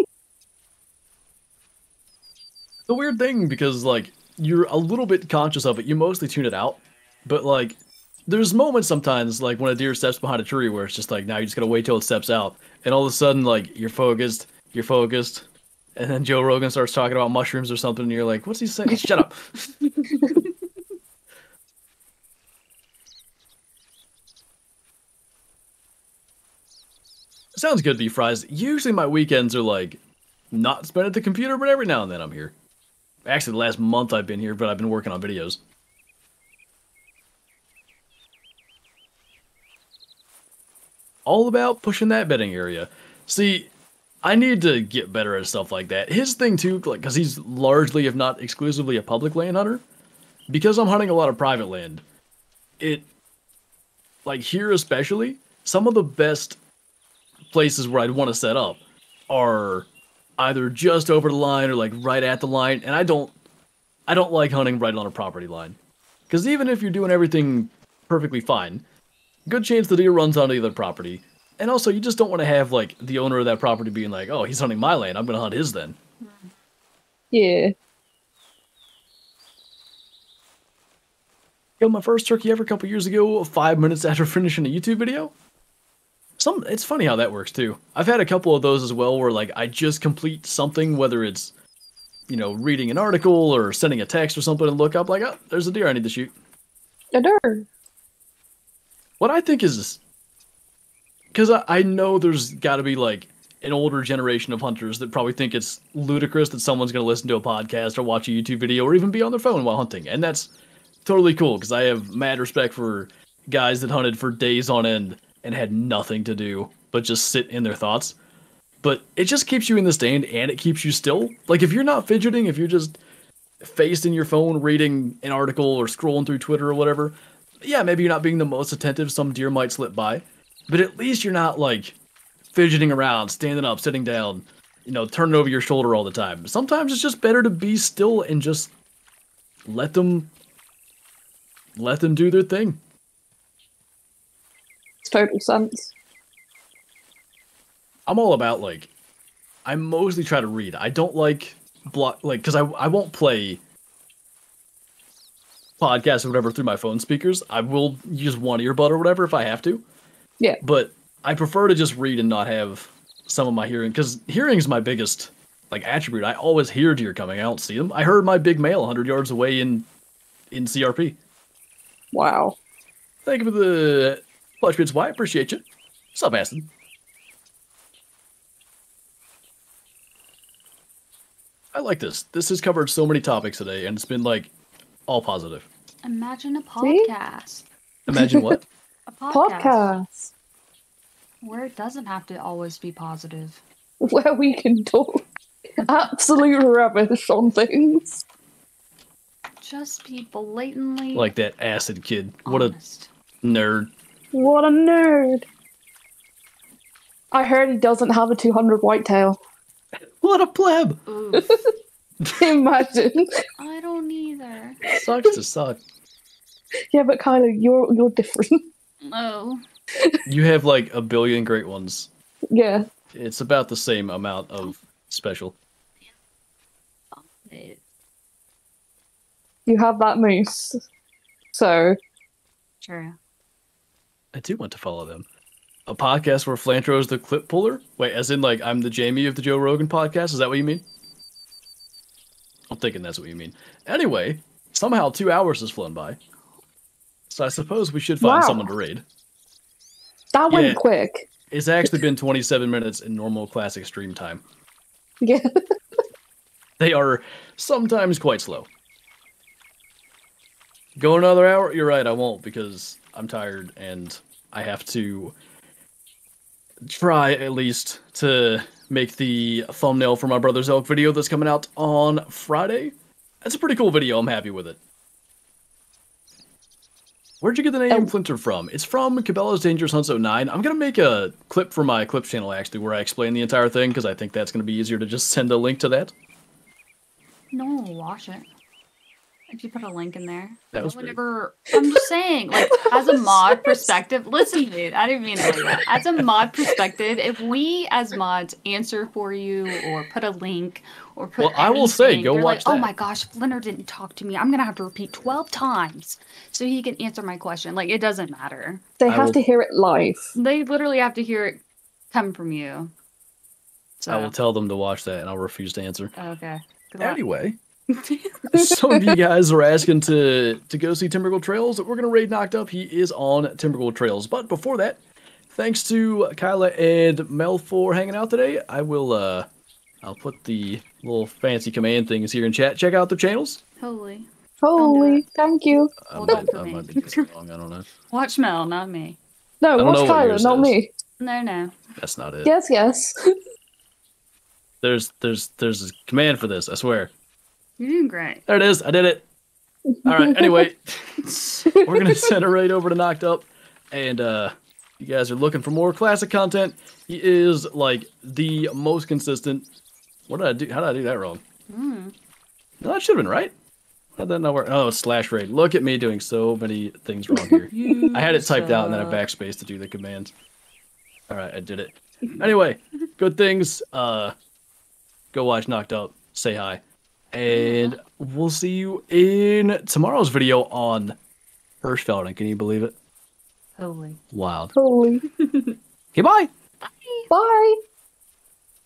a weird thing because like you're a little bit conscious of it. You mostly tune it out. But like there's moments sometimes like when a deer steps behind a tree where it's just like now you just gotta wait till it steps out and all of a sudden like you're focused you're focused and then joe rogan starts talking about mushrooms or something and you're like what's he saying shut up sounds good to be fries usually my weekends are like not spent at the computer but every now and then i'm here actually the last month i've been here but i've been working on videos all about pushing that bedding area. See, I need to get better at stuff like that. His thing too, like, because he's largely, if not exclusively, a public land hunter. Because I'm hunting a lot of private land, it, like here especially, some of the best places where I'd want to set up are either just over the line or like right at the line, and I don't, I don't like hunting right on a property line, because even if you're doing everything perfectly fine, good chance the deer runs onto the other property. And also, you just don't want to have like the owner of that property being like, "Oh, he's hunting my land. I'm going to hunt his then." Yeah. Killed my first turkey ever a couple years ago, five minutes after finishing a YouTube video. Some, it's funny how that works too. I've had a couple of those as well, where like I just complete something, whether it's, you know, reading an article or sending a text or something, and look up like, "Oh, there's a deer I need to shoot." A deer. What I think is, because I, I know there's got to be like an older generation of hunters that probably think it's ludicrous that someone's going to listen to a podcast or watch a YouTube video or even be on their phone while hunting, and that's totally cool because I have mad respect for guys that hunted for days on end and had nothing to do but just sit in their thoughts. But it just keeps you in the stand and it keeps you still. Like if you're not fidgeting, if you're just faced in your phone reading an article or scrolling through Twitter or whatever, yeah, maybe you're not being the most attentive. Some deer might slip by, but at least you're not like fidgeting around, standing up, sitting down, you know, turning over your shoulder all the time. Sometimes it's just better to be still and just let them let them do their thing. Total sense. I'm all about like I mostly try to read. I don't like block like because I I won't play podcasts or whatever through my phone speakers. I will use one earbud or whatever if I have to. Yeah. But I prefer to just read and not have some of my hearing because hearing is my biggest like attribute. I always hear deer coming. I don't see them. I heard my big male 100 yards away in in CRP. Wow. Thank you for the plush bits, Why Appreciate you. What's up, Aston? I like this. This has covered so many topics today, and it's been like all positive. Imagine a See? podcast. Imagine what? A podcast, Podcast. where it doesn't have to always be positive. Where we can talk absolute rubbish on things. Just be blatantly like that acid kid. What a nerd. What a nerd. I heard he doesn't have a 200 whitetail. What a pleb. Oof. Imagine. I don't either. Sucks to suck. yeah, but Kyla, you're you're different. No. Oh. You have like a billion great ones. yeah. It's about the same amount of special. You have that moose. So True. I do want to follow them. A podcast where Flantro is the clip puller? Wait, as in like I'm the Jamie of the Joe Rogan podcast? Is that what you mean? I'm thinking that's what you mean. Anyway, somehow two hours has flown by. So I suppose we should find Wow. someone to raid. that went Yeah. quick. It's actually been 27 minutes in normal classic stream time. Yeah. They are sometimes quite slow. Go another hour? You're right, I won't because I'm tired and I have to try at least to make the thumbnail for my brother's elk video that's coming out on Friday. That's a pretty cool video. I'm happy with it. Where'd you get the name Um, Flinter from? It's from Cabela's Dangerous Hunts 09. I'm gonna make a clip for my clips channel actually where I explain the entire thing because I think that's gonna be easier to just send a link to that. No one will watch it. If you put a link in there. That was No one I'm just saying, like, as a mod perspective, listen, dude, I didn't mean it like that. As a mod perspective, if we as mods answer for you or put a link or put Well, I will say, go watch like, oh my gosh, Flinter didn't talk to me. I'm gonna have to repeat 12 times so he can answer my question. Like, it doesn't matter. They I have will- to hear it live. They literally have to hear it come from you. So, I will tell them to watch that and I'll refuse to answer. okay. Good luck. Anyway, some of you guys are asking to to go see Timbergold Trails. We're gonna raid Knocked Up. He is on Timbergold Trails. But before that, thanks to Kyla and Mel for hanging out today. I will uh I'll put the little fancy command things here in chat. Check out their channels. Totally. Holy, thank you. I Hold might, on I might be wrong. I don't know. Watch Mel, not me. No, watch Kyla, not is. me. No, no. That's not it. Yes, yes. There's there's there's a command for this. I swear. You're doing great. There it is. I did it. All right. Anyway, we're gonna send it right over to Knocked Up, and uh, you guys are looking for more classic content. He is like the most consistent. What did I do? How did I do that wrong? Mm. No, that should have been right. How did that not work? Oh, slash raid. Look at me doing so many things wrong here. I had it typed out and then I backspace to do the commands. All right, I did it. Anyway, good things. Uh, go watch Knocked Up. Say hi, and we'll see you in tomorrow's video on Hirschfelden. Can you believe it? Totally. Wild. Holy. Okay, bye. Bye.